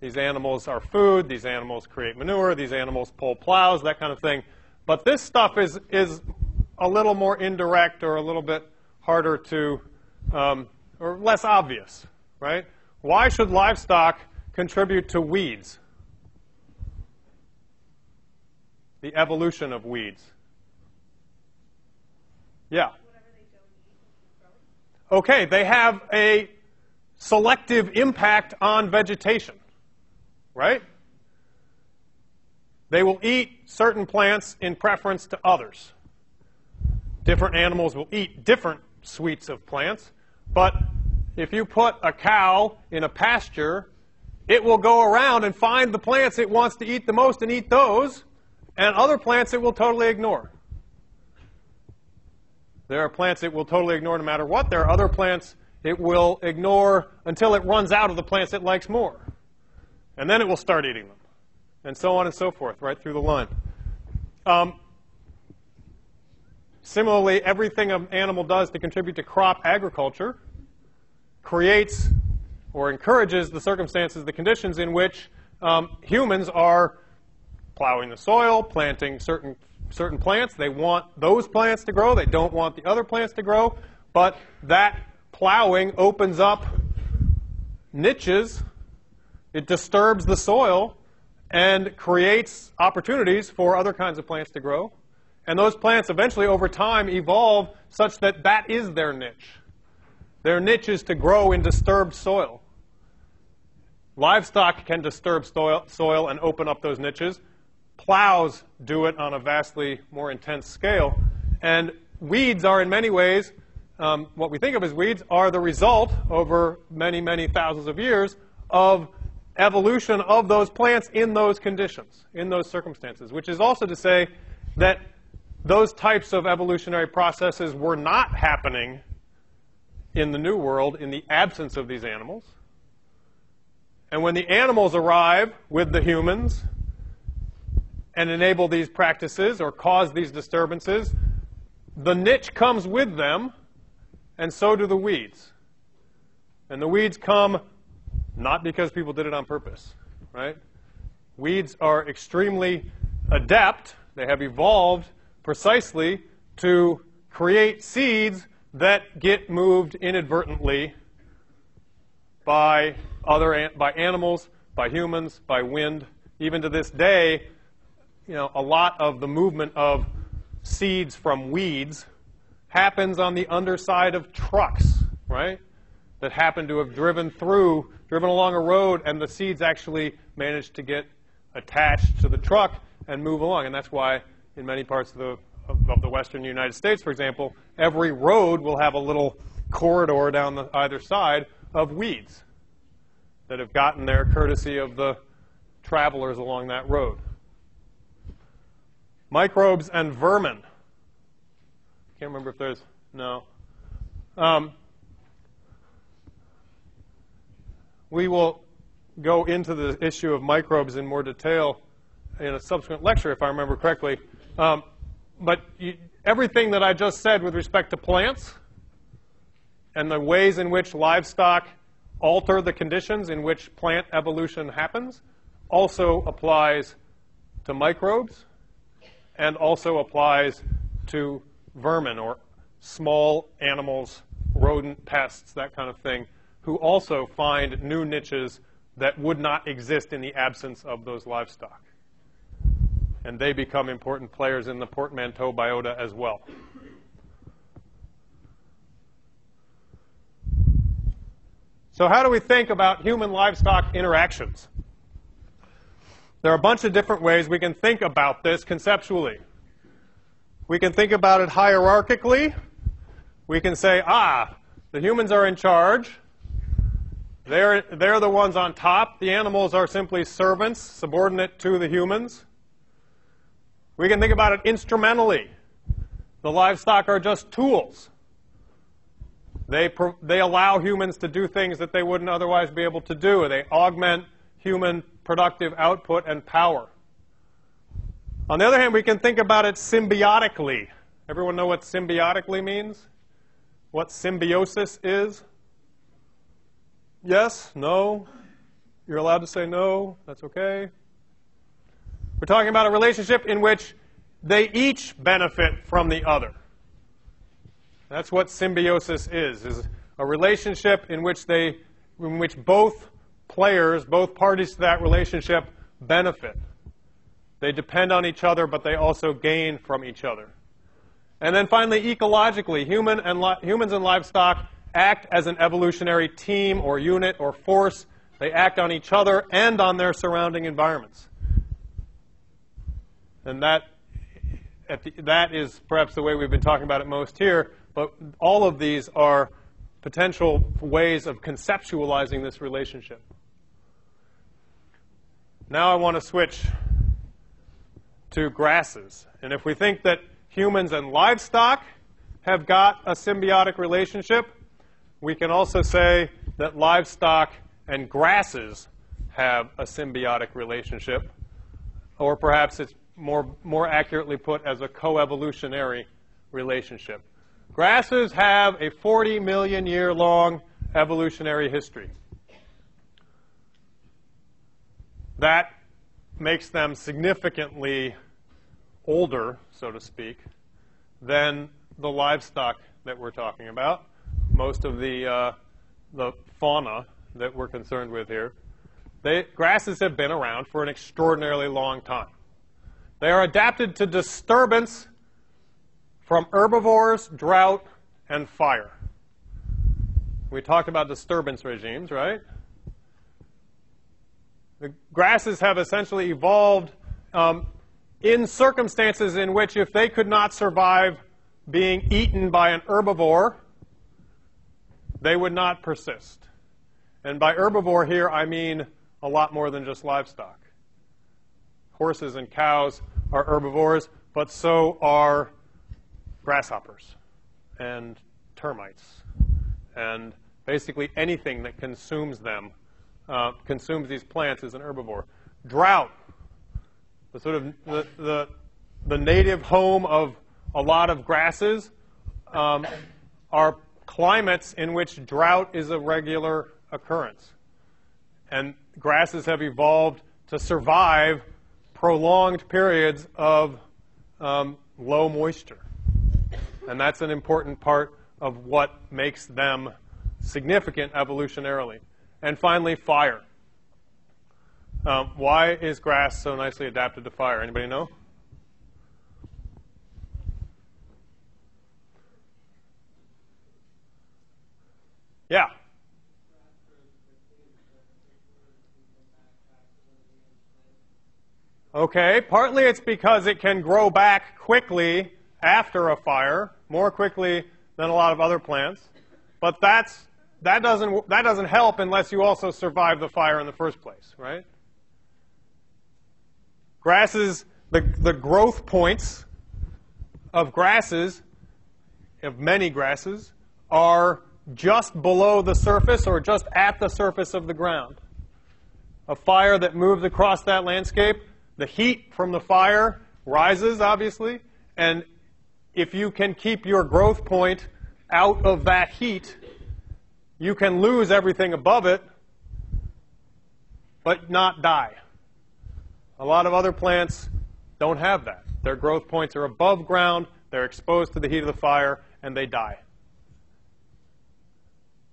These animals are food, these animals create manure, these animals pull plows, that kind of thing. But this stuff is, is a little more indirect or a little bit harder to, um, or less obvious, right? Why should livestock contribute to weeds? The evolution of weeds. Yeah. Okay, they have a selective impact on vegetation, right? They will eat certain plants in preference to others. Different animals will eat different suites of plants, but if you put a cow in a pasture, it will go around and find the plants it wants to eat the most and eat those, and other plants it will totally ignore. There are plants it will totally ignore no matter what. There are other plants it will ignore until it runs out of the plants it likes more. And then it will start eating them. And so on and so forth, right through the line. Um, similarly, everything an animal does to contribute to crop agriculture creates or encourages the circumstances, the conditions in which um, humans are plowing the soil, planting certain certain plants. They want those plants to grow. They don't want the other plants to grow. But that plowing opens up niches. It disturbs the soil and creates opportunities for other kinds of plants to grow. And those plants eventually, over time, evolve such that that is their niche. Their niche is to grow in disturbed soil. Livestock can disturb soil, soil and open up those niches. Plows do it on a vastly more intense scale. And weeds are, in many ways, um, what we think of as weeds, are the result over many, many thousands of years of evolution of those plants in those conditions, in those circumstances, which is also to say that those types of evolutionary processes were not happening in the New World in the absence of these animals. And when the animals arrive with the humans, and enable these practices or cause these disturbances, the niche comes with them, and so do the weeds. And the weeds come not because people did it on purpose, right? Weeds are extremely adept. They have evolved precisely to create seeds that get moved inadvertently by other by animals, by humans, by wind. Even to this day, you know, a lot of the movement of seeds from weeds happens on the underside of trucks, right? That happen to have driven through, driven along a road, and the seeds actually managed to get attached to the truck and move along. And that's why in many parts of the, of, of the western United States, for example, every road will have a little corridor down the, either side of weeds that have gotten there courtesy of the travelers along that road. Microbes and vermin. Can't remember if there's, no. Um, we will go into the issue of microbes in more detail in a subsequent lecture, if I remember correctly. Um, but you, everything that I just said with respect to plants and the ways in which livestock alter the conditions in which plant evolution happens also applies to microbes and also applies to vermin or small animals, rodent pests, that kind of thing, who also find new niches that would not exist in the absence of those livestock. And they become important players in the portmanteau biota as well. So, how do we think about human livestock interactions? There are a bunch of different ways we can think about this conceptually. We can think about it hierarchically. We can say, ah, the humans are in charge. They're, they're the ones on top. The animals are simply servants, subordinate to the humans. We can think about it instrumentally. The livestock are just tools. They, they allow humans to do things that they wouldn't otherwise be able to do. They augment human productive output and power. On the other hand, we can think about it symbiotically. Everyone know what symbiotically means? What symbiosis is? Yes? No? You're allowed to say no. That's okay. We're talking about a relationship in which they each benefit from the other. That's what symbiosis is, is a relationship in which they in which both players, both parties to that relationship benefit. They depend on each other, but they also gain from each other. And then finally, ecologically, human and humans and livestock act as an evolutionary team or unit or force. They act on each other and on their surrounding environments. And that, the, that is perhaps the way we've been talking about it most here, but all of these are potential ways of conceptualizing this relationship. Now I want to switch to grasses. And if we think that humans and livestock have got a symbiotic relationship, we can also say that livestock and grasses have a symbiotic relationship, or perhaps it's more, more accurately put as a coevolutionary relationship. Grasses have a 40 million year long evolutionary history. That makes them significantly older, so to speak, than the livestock that we're talking about. Most of the, uh, the fauna that we're concerned with here. They, grasses have been around for an extraordinarily long time. They are adapted to disturbance from herbivores, drought, and fire. We talked about disturbance regimes, right? The grasses have essentially evolved um, in circumstances in which if they could not survive being eaten by an herbivore, they would not persist. And by herbivore here, I mean a lot more than just livestock. Horses and cows are herbivores, but so are grasshoppers and termites and basically anything that consumes them uh, consumes these plants is an herbivore. Drought, the sort of the, the, the native home of a lot of grasses, um, are climates in which drought is a regular occurrence. And grasses have evolved to survive prolonged periods of um, low moisture. And that's an important part of what makes them significant evolutionarily. And finally, fire. Um, why is grass so nicely adapted to fire? Anybody know? Yeah. Okay, partly it's because it can grow back quickly after a fire, more quickly than a lot of other plants. But that's, that, doesn't, that doesn't help unless you also survive the fire in the first place, right? Grasses, the, the growth points of grasses, of many grasses, are just below the surface or just at the surface of the ground. A fire that moves across that landscape, the heat from the fire rises, obviously, and if you can keep your growth point out of that heat, you can lose everything above it, but not die. A lot of other plants don't have that. Their growth points are above ground, they're exposed to the heat of the fire, and they die.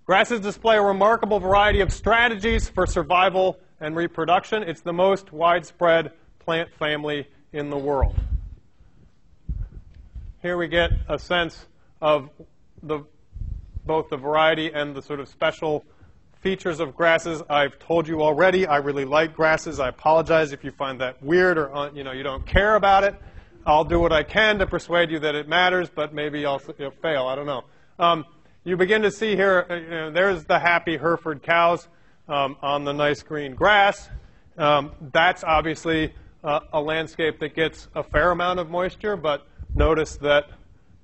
Grasses display a remarkable variety of strategies for survival and reproduction. It's the most widespread plant family in the world. Here we get a sense of the, both the variety and the sort of special features of grasses. I've told you already I really like grasses. I apologize if you find that weird or uh, you know you don't care about it. I'll do what I can to persuade you that it matters, but maybe I'll fail. I don't know. Um, you begin to see here, uh, you know, there's the happy Hereford cows um, on the nice green grass. Um, that's obviously uh, a landscape that gets a fair amount of moisture, but notice that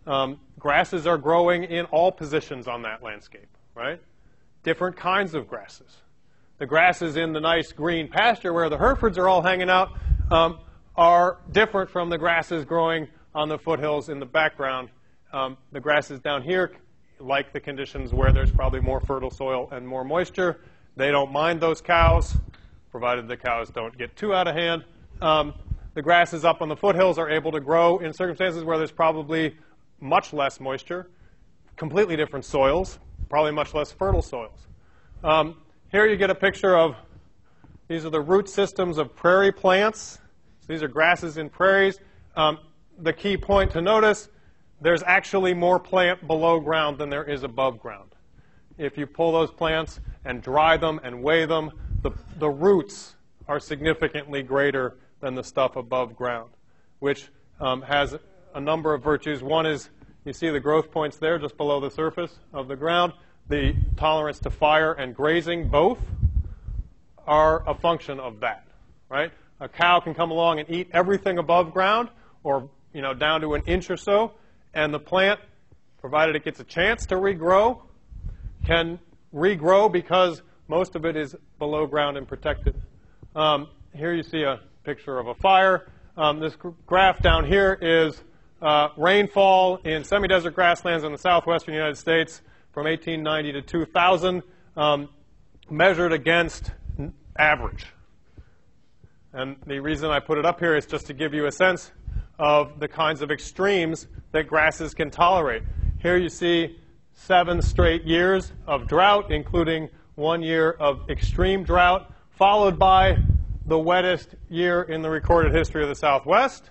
um, grasses are growing in all positions on that landscape, right? Different kinds of grasses. The grasses in the nice green pasture where the Herefords are all hanging out um, are different from the grasses growing on the foothills in the background. Um, the grasses down here like the conditions where there's probably more fertile soil and more moisture. They don't mind those cows, provided the cows don't get too out of hand. Um, the grasses up on the foothills are able to grow in circumstances where there's probably much less moisture, completely different soils, probably much less fertile soils. Um, here you get a picture of these are the root systems of prairie plants. So these are grasses in prairies. Um, the key point to notice there's actually more plant below ground than there is above ground. If you pull those plants and dry them and weigh them, the, the roots are significantly greater than the stuff above ground, which um, has a number of virtues. One is you see the growth points there just below the surface of the ground. The tolerance to fire and grazing, both, are a function of that, right? A cow can come along and eat everything above ground or you know, down to an inch or so, and the plant, provided it gets a chance to regrow, can regrow because most of it is below ground and protected. Um, here you see a picture of a fire. Um, this graph down here is uh, rainfall in semi-desert grasslands in the southwestern United States from 1890 to 2000, um, measured against average. And the reason I put it up here is just to give you a sense of the kinds of extremes that grasses can tolerate. Here you see seven straight years of drought, including one year of extreme drought, followed by the wettest year in the recorded history of the Southwest.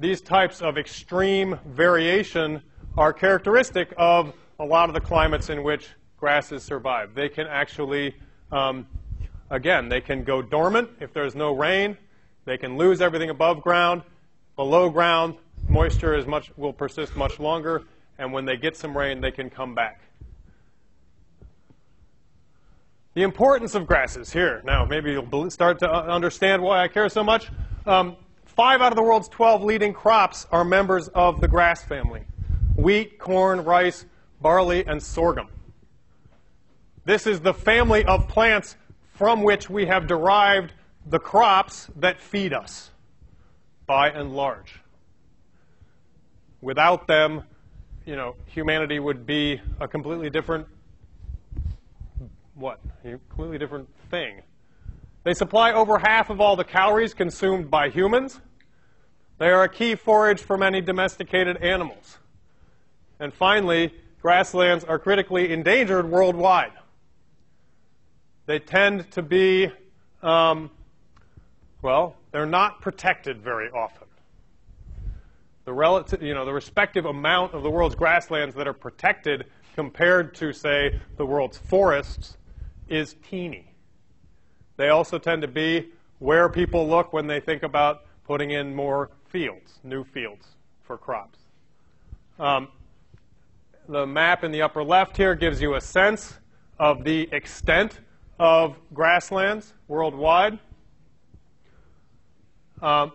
These types of extreme variation are characteristic of a lot of the climates in which grasses survive. They can actually, um, again, they can go dormant if there's no rain. They can lose everything above ground. Below ground, moisture is much, will persist much longer, and when they get some rain, they can come back. The importance of grasses here. Now, maybe you'll start to understand why I care so much. Um, five out of the world's 12 leading crops are members of the grass family wheat, corn, rice, barley, and sorghum. This is the family of plants from which we have derived the crops that feed us by and large. Without them, you know, humanity would be a completely different what? A completely different thing. They supply over half of all the calories consumed by humans. They are a key forage for many domesticated animals. And finally, grasslands are critically endangered worldwide. They tend to be um, well, they're not protected very often. The relative, you know, the respective amount of the world's grasslands that are protected compared to, say, the world's forests is teeny. They also tend to be where people look when they think about putting in more fields, new fields for crops. Um, the map in the upper left here gives you a sense of the extent of grasslands worldwide. Um,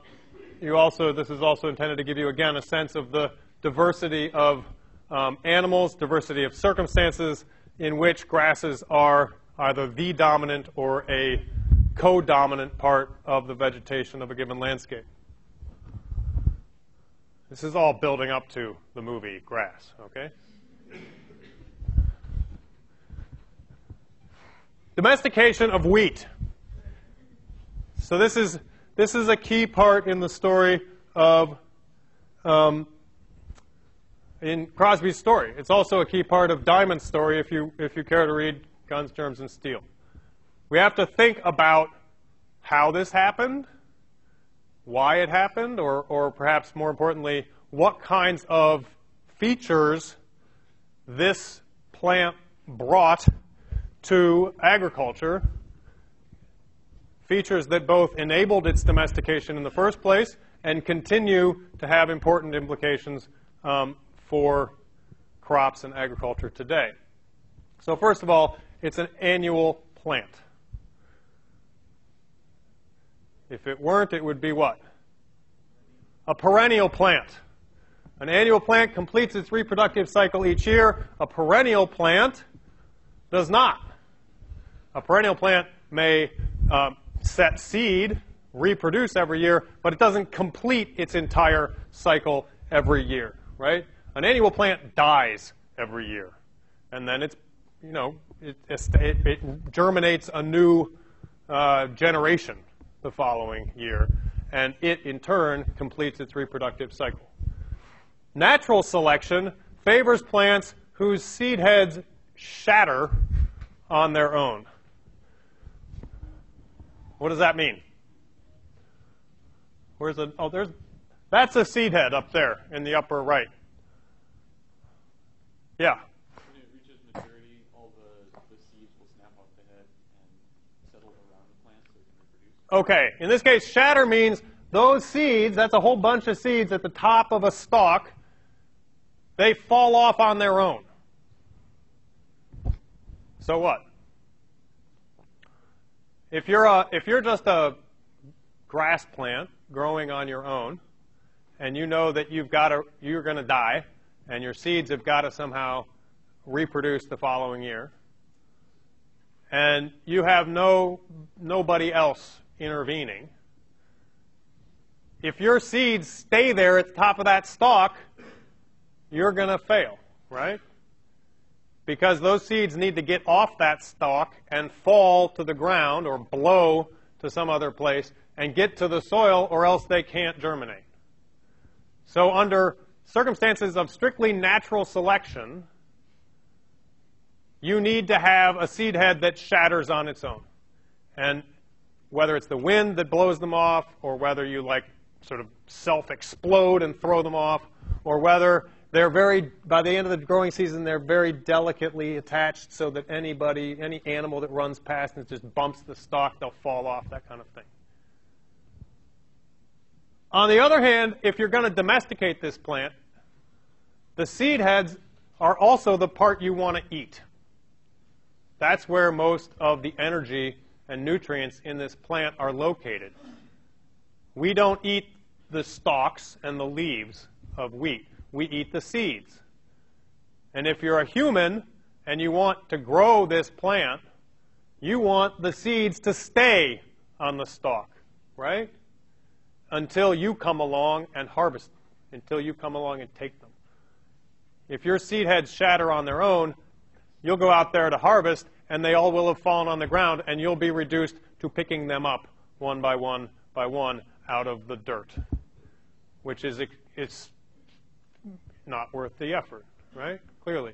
you also, this is also intended to give you, again, a sense of the diversity of um, animals, diversity of circumstances in which grasses are either the dominant or a co-dominant part of the vegetation of a given landscape. This is all building up to the movie Grass, okay? Domestication of wheat. So this is this is a key part in the story of um, in Crosby's story. It's also a key part of Diamond's story if you if you care to read Guns, Germs, and Steel. We have to think about how this happened, why it happened, or, or perhaps more importantly, what kinds of features this plant brought to agriculture, features that both enabled its domestication in the first place and continue to have important implications um, for crops and agriculture today. So first of all, it's an annual plant. If it weren't, it would be what? A perennial plant. An annual plant completes its reproductive cycle each year. A perennial plant does not. A perennial plant may um, set seed, reproduce every year, but it doesn't complete its entire cycle every year, right? An annual plant dies every year, and then it's, you know, it, it, it germinates a new uh, generation the following year, and it in turn completes its reproductive cycle. Natural selection favors plants whose seed heads shatter on their own. What does that mean? Where's the, oh, there's, that's a seed head up there in the upper right. Yeah. When it reaches maturity, all the, the seeds will snap off the head and settle around the plant so it can reproduce. Okay, in this case, shatter means those seeds, that's a whole bunch of seeds at the top of a stalk, they fall off on their own. So what? If you're, a, if you're just a grass plant growing on your own, and you know that you've got to, you're going to die, and your seeds have got to somehow reproduce the following year, and you have no nobody else intervening. If your seeds stay there at the top of that stalk, you're going to fail, right? Because those seeds need to get off that stalk and fall to the ground or blow to some other place and get to the soil, or else they can't germinate. So, under circumstances of strictly natural selection, you need to have a seed head that shatters on its own. And whether it's the wind that blows them off, or whether you like sort of self explode and throw them off, or whether they're very, by the end of the growing season, they're very delicately attached so that anybody, any animal that runs past and just bumps the stalk, they'll fall off, that kind of thing. On the other hand, if you're going to domesticate this plant, the seed heads are also the part you want to eat. That's where most of the energy and nutrients in this plant are located. We don't eat the stalks and the leaves of wheat. We eat the seeds. And if you're a human and you want to grow this plant, you want the seeds to stay on the stalk, right? Until you come along and harvest them, until you come along and take them. If your seed heads shatter on their own, you'll go out there to harvest, and they all will have fallen on the ground, and you'll be reduced to picking them up one by one by one out of the dirt, which is it's not worth the effort, right? Clearly.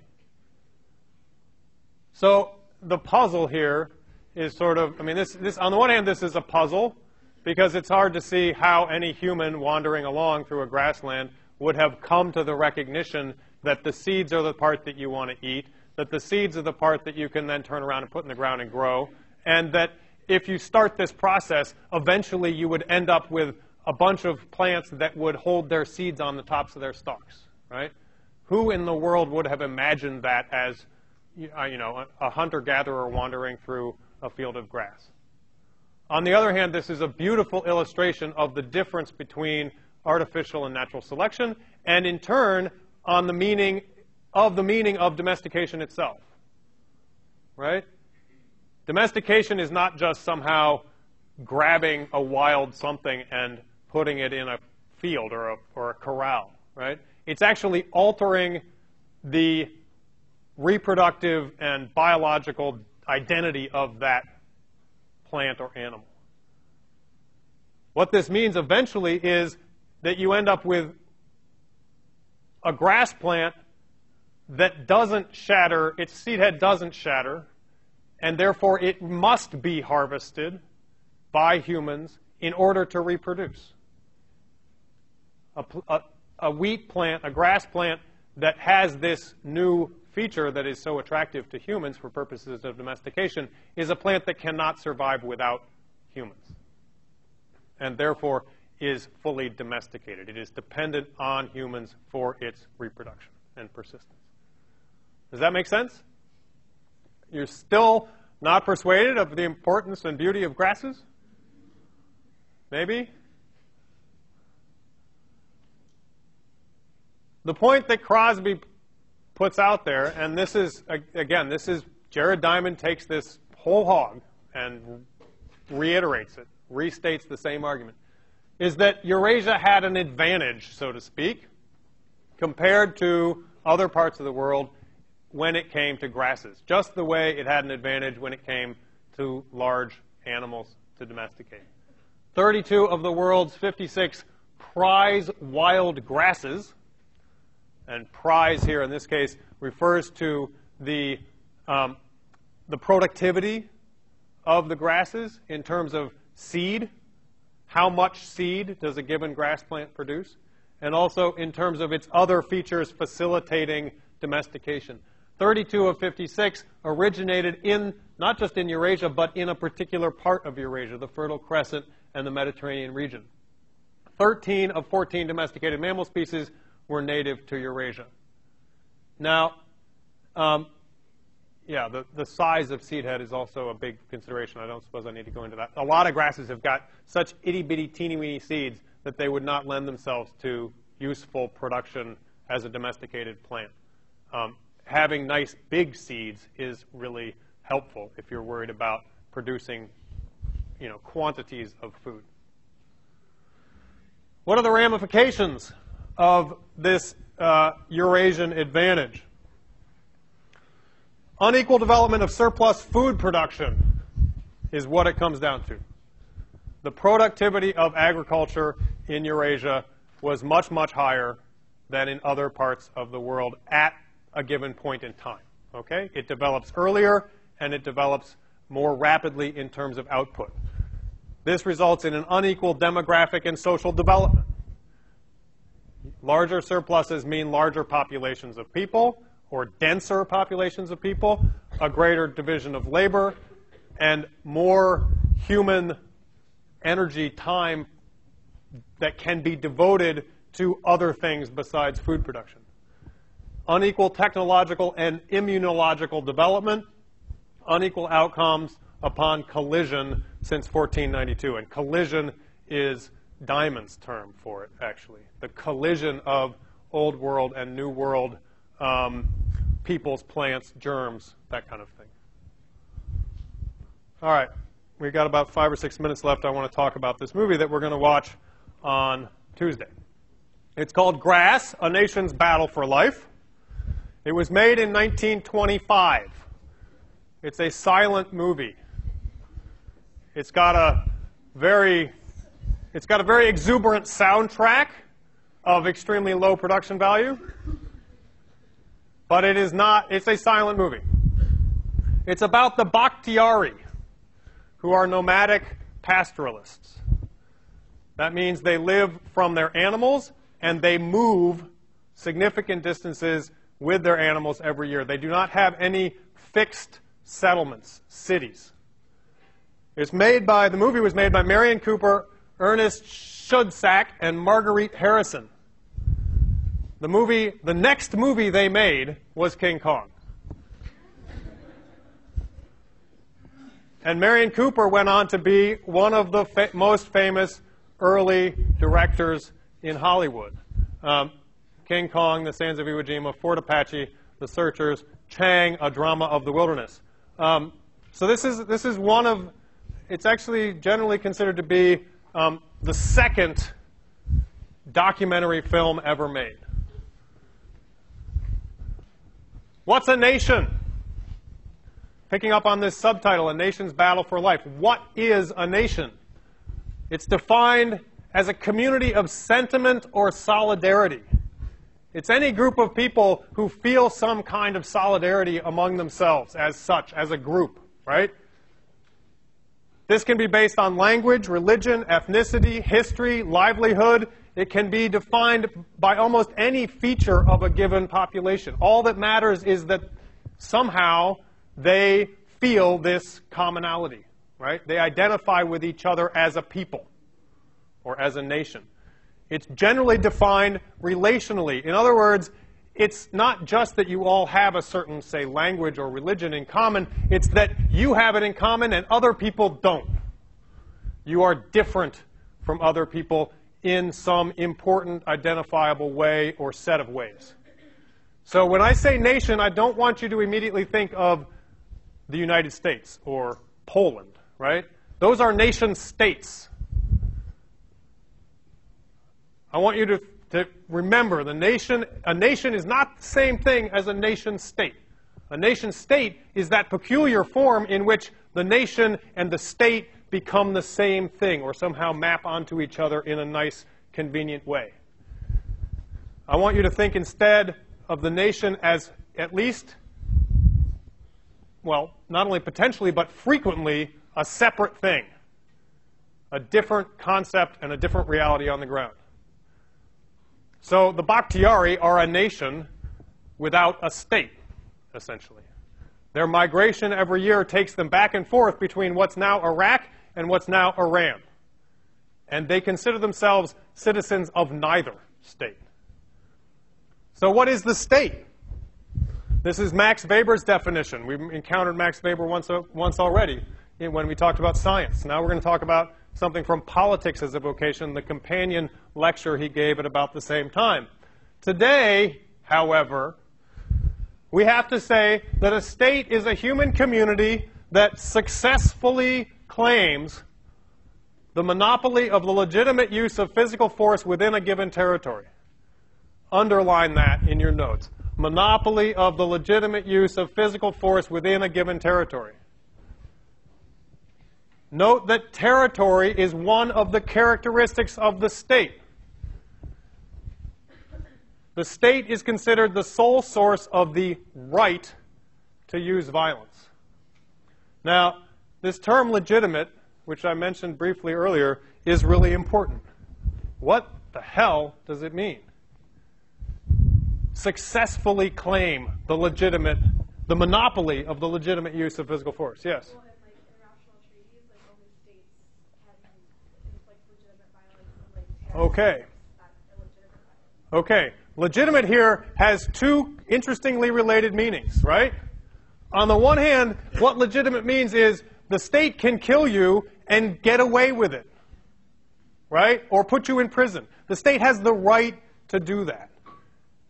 So the puzzle here is sort of, I mean, this, this, on the one hand, this is a puzzle because it's hard to see how any human wandering along through a grassland would have come to the recognition that the seeds are the part that you want to eat, that the seeds are the part that you can then turn around and put in the ground and grow, and that if you start this process, eventually you would end up with a bunch of plants that would hold their seeds on the tops of their stalks, right? Who in the world would have imagined that as, you uh, know, a hunter-gatherer wandering through a field of grass? On the other hand, this is a beautiful illustration of the difference between artificial and natural selection, and in turn, on the meaning of the meaning of domestication itself. Right? Domestication is not just somehow grabbing a wild something and putting it in a field or a, or a corral, right? It's actually altering the reproductive and biological identity of that plant or animal. What this means eventually is that you end up with a grass plant that doesn't shatter, its seed head doesn't shatter, and therefore it must be harvested by humans in order to reproduce. A, a, a, wheat plant, a grass plant that has this new feature that is so attractive to humans for purposes of domestication is a plant that cannot survive without humans and therefore is fully domesticated. It is dependent on humans for its reproduction and persistence. Does that make sense? You're still not persuaded of the importance and beauty of grasses? Maybe? The point that Crosby puts out there, and this is, again, this is, Jared Diamond takes this whole hog and reiterates it, restates the same argument, is that Eurasia had an advantage, so to speak, compared to other parts of the world when it came to grasses, just the way it had an advantage when it came to large animals to domesticate. 32 of the world's 56 prize wild grasses, and prize here in this case refers to the, um, the productivity of the grasses in terms of seed. How much seed does a given grass plant produce? And also in terms of its other features facilitating domestication. 32 of 56 originated in, not just in Eurasia, but in a particular part of Eurasia, the Fertile Crescent and the Mediterranean region. 13 of 14 domesticated mammal species were native to Eurasia. Now, um, yeah, the, the size of seed head is also a big consideration. I don't suppose I need to go into that. A lot of grasses have got such itty bitty, teeny weeny seeds that they would not lend themselves to useful production as a domesticated plant. Um, having nice big seeds is really helpful if you're worried about producing you know, quantities of food. What are the ramifications of this uh, Eurasian advantage? Unequal development of surplus food production is what it comes down to. The productivity of agriculture in Eurasia was much, much higher than in other parts of the world at a given point in time. Okay? It develops earlier and it develops more rapidly in terms of output. This results in an unequal demographic and social development. Larger surpluses mean larger populations of people or denser populations of people, a greater division of labor, and more human energy time that can be devoted to other things besides food production unequal technological and immunological development, unequal outcomes upon collision since 1492. And collision is Diamond's term for it, actually. The collision of Old World and New World um, peoples, plants, germs, that kind of thing. All right, we've got about five or six minutes left. I want to talk about this movie that we're going to watch on Tuesday. It's called Grass, A Nation's Battle for Life. It was made in 1925. It's a silent movie. It's got a very it's got a very exuberant soundtrack of extremely low production value. But it is not it's a silent movie. It's about the Bakhtiari, who are nomadic pastoralists. That means they live from their animals and they move significant distances with their animals every year. They do not have any fixed settlements, cities. It's made by, the movie was made by Merian Cooper, Ernest Schoedsack, and Marguerite Harrison. The movie, the next movie they made was King Kong. And Merian Cooper went on to be one of the fa- most famous early directors in Hollywood. Um, King Kong, The Sands of Iwo Jima, Fort Apache, The Searchers, Chang, A Drama of the Wilderness. Um, so this is, this is one of, it's actually generally considered to be um, the second documentary film ever made. What's a nation? Picking up on this subtitle, A Nation's Battle for Life. What is a nation? It's defined as a community of sentiment or solidarity. It's any group of people who feel some kind of solidarity among themselves as such, as a group, right? This can be based on language, religion, ethnicity, history, livelihood. It can be defined by almost any feature of a given population. All that matters is that somehow they feel this commonality, right? They identify with each other as a people or as a nation. It's generally defined relationally. In other words, it's not just that you all have a certain, say, language or religion in common, it's that you have it in common and other people don't. You are different from other people in some important, identifiable way or set of ways. So when I say nation, I don't want you to immediately think of the United States or Poland, right? Those are nation states. I want you to, to remember the nation, a nation is not the same thing as a nation state. A nation state is that peculiar form in which the nation and the state become the same thing or somehow map onto each other in a nice, convenient way. I want you to think instead of the nation as at least, well, not only potentially, but frequently a separate thing, a different concept and a different reality on the ground. So the Bakhtiari are a nation without a state, essentially. Their migration every year takes them back and forth between what's now Iraq and what's now Iran. And they consider themselves citizens of neither state. So, what is the state? This is Max Weber's definition. We've encountered Max Weber once, uh, once already when we talked about science. Now we're going to talk about something from politics as a vocation, the companion lecture he gave at about the same time. Today, however, we have to say that a state is a human community that successfully claims the monopoly of the legitimate use of physical force within a given territory. Underline that in your notes. Monopoly of the legitimate use of physical force within a given territory. Note that territory is one of the characteristics of the state. The state is considered the sole source of the right to use violence. Now, this term legitimate, which I mentioned briefly earlier, is really important. What the hell does it mean? Successfully claim the legitimate, the monopoly of the legitimate use of physical force. Yes? Well, in like international treaties, like only states can inflict legitimate violence and like terrorist Okay. Okay. Legitimate here has two interestingly related meanings, right? On the one hand, what legitimate means is the state can kill you and get away with it, right? Or put you in prison. The state has the right to do that.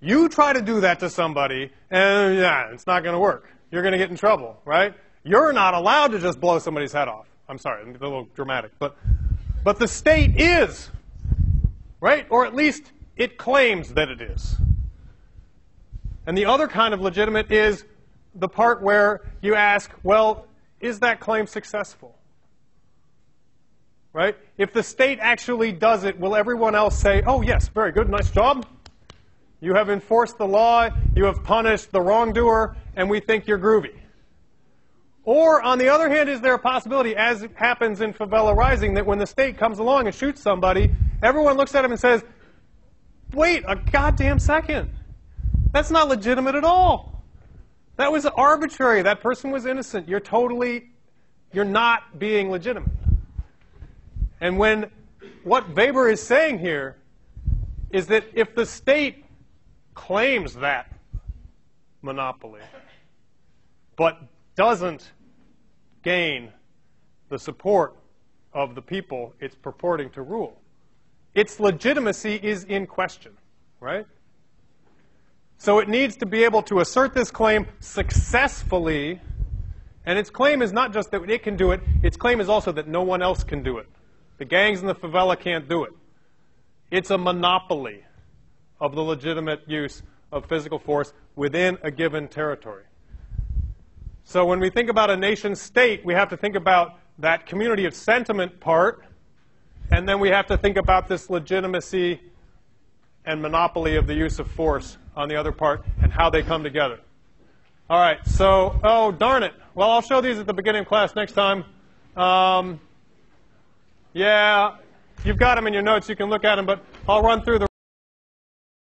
You try to do that to somebody, and yeah, it's not going to work. You're going to get in trouble, right? You're not allowed to just blow somebody's head off. I'm sorry, I'm a little dramatic, but but the state is, right? Or at least it claims that it is. And the other kind of legitimate is the part where you ask, well, is that claim successful? Right? If the state actually does it, will everyone else say, oh, yes, very good, nice job? You have enforced the law, you have punished the wrongdoer, and we think you're groovy. Or, on the other hand, is there a possibility, as happens in Favela Rising, that when the state comes along and shoots somebody, everyone looks at him and says, wait a goddamn second. That's not legitimate at all. That was arbitrary. That person was innocent. You're totally you're not being legitimate. And when what Weber is saying here is that if the state claims that monopoly, but doesn't gain the support of the people it's purporting to rule, its legitimacy is in question, right? So it needs to be able to assert this claim successfully. And its claim is not just that it can do it, its claim is also that no one else can do it. The gangs in the favela can't do it. It's a monopoly of the legitimate use of physical force within a given territory. So when we think about a nation state, we have to think about that community of sentiment part, and then we have to think about this legitimacy and monopoly of the use of force on the other part and how they come together. All right, so, oh, darn it. Well, I'll show these at the beginning of class next time. Um, yeah, you've got them in your notes. You can look at them, but I'll run through the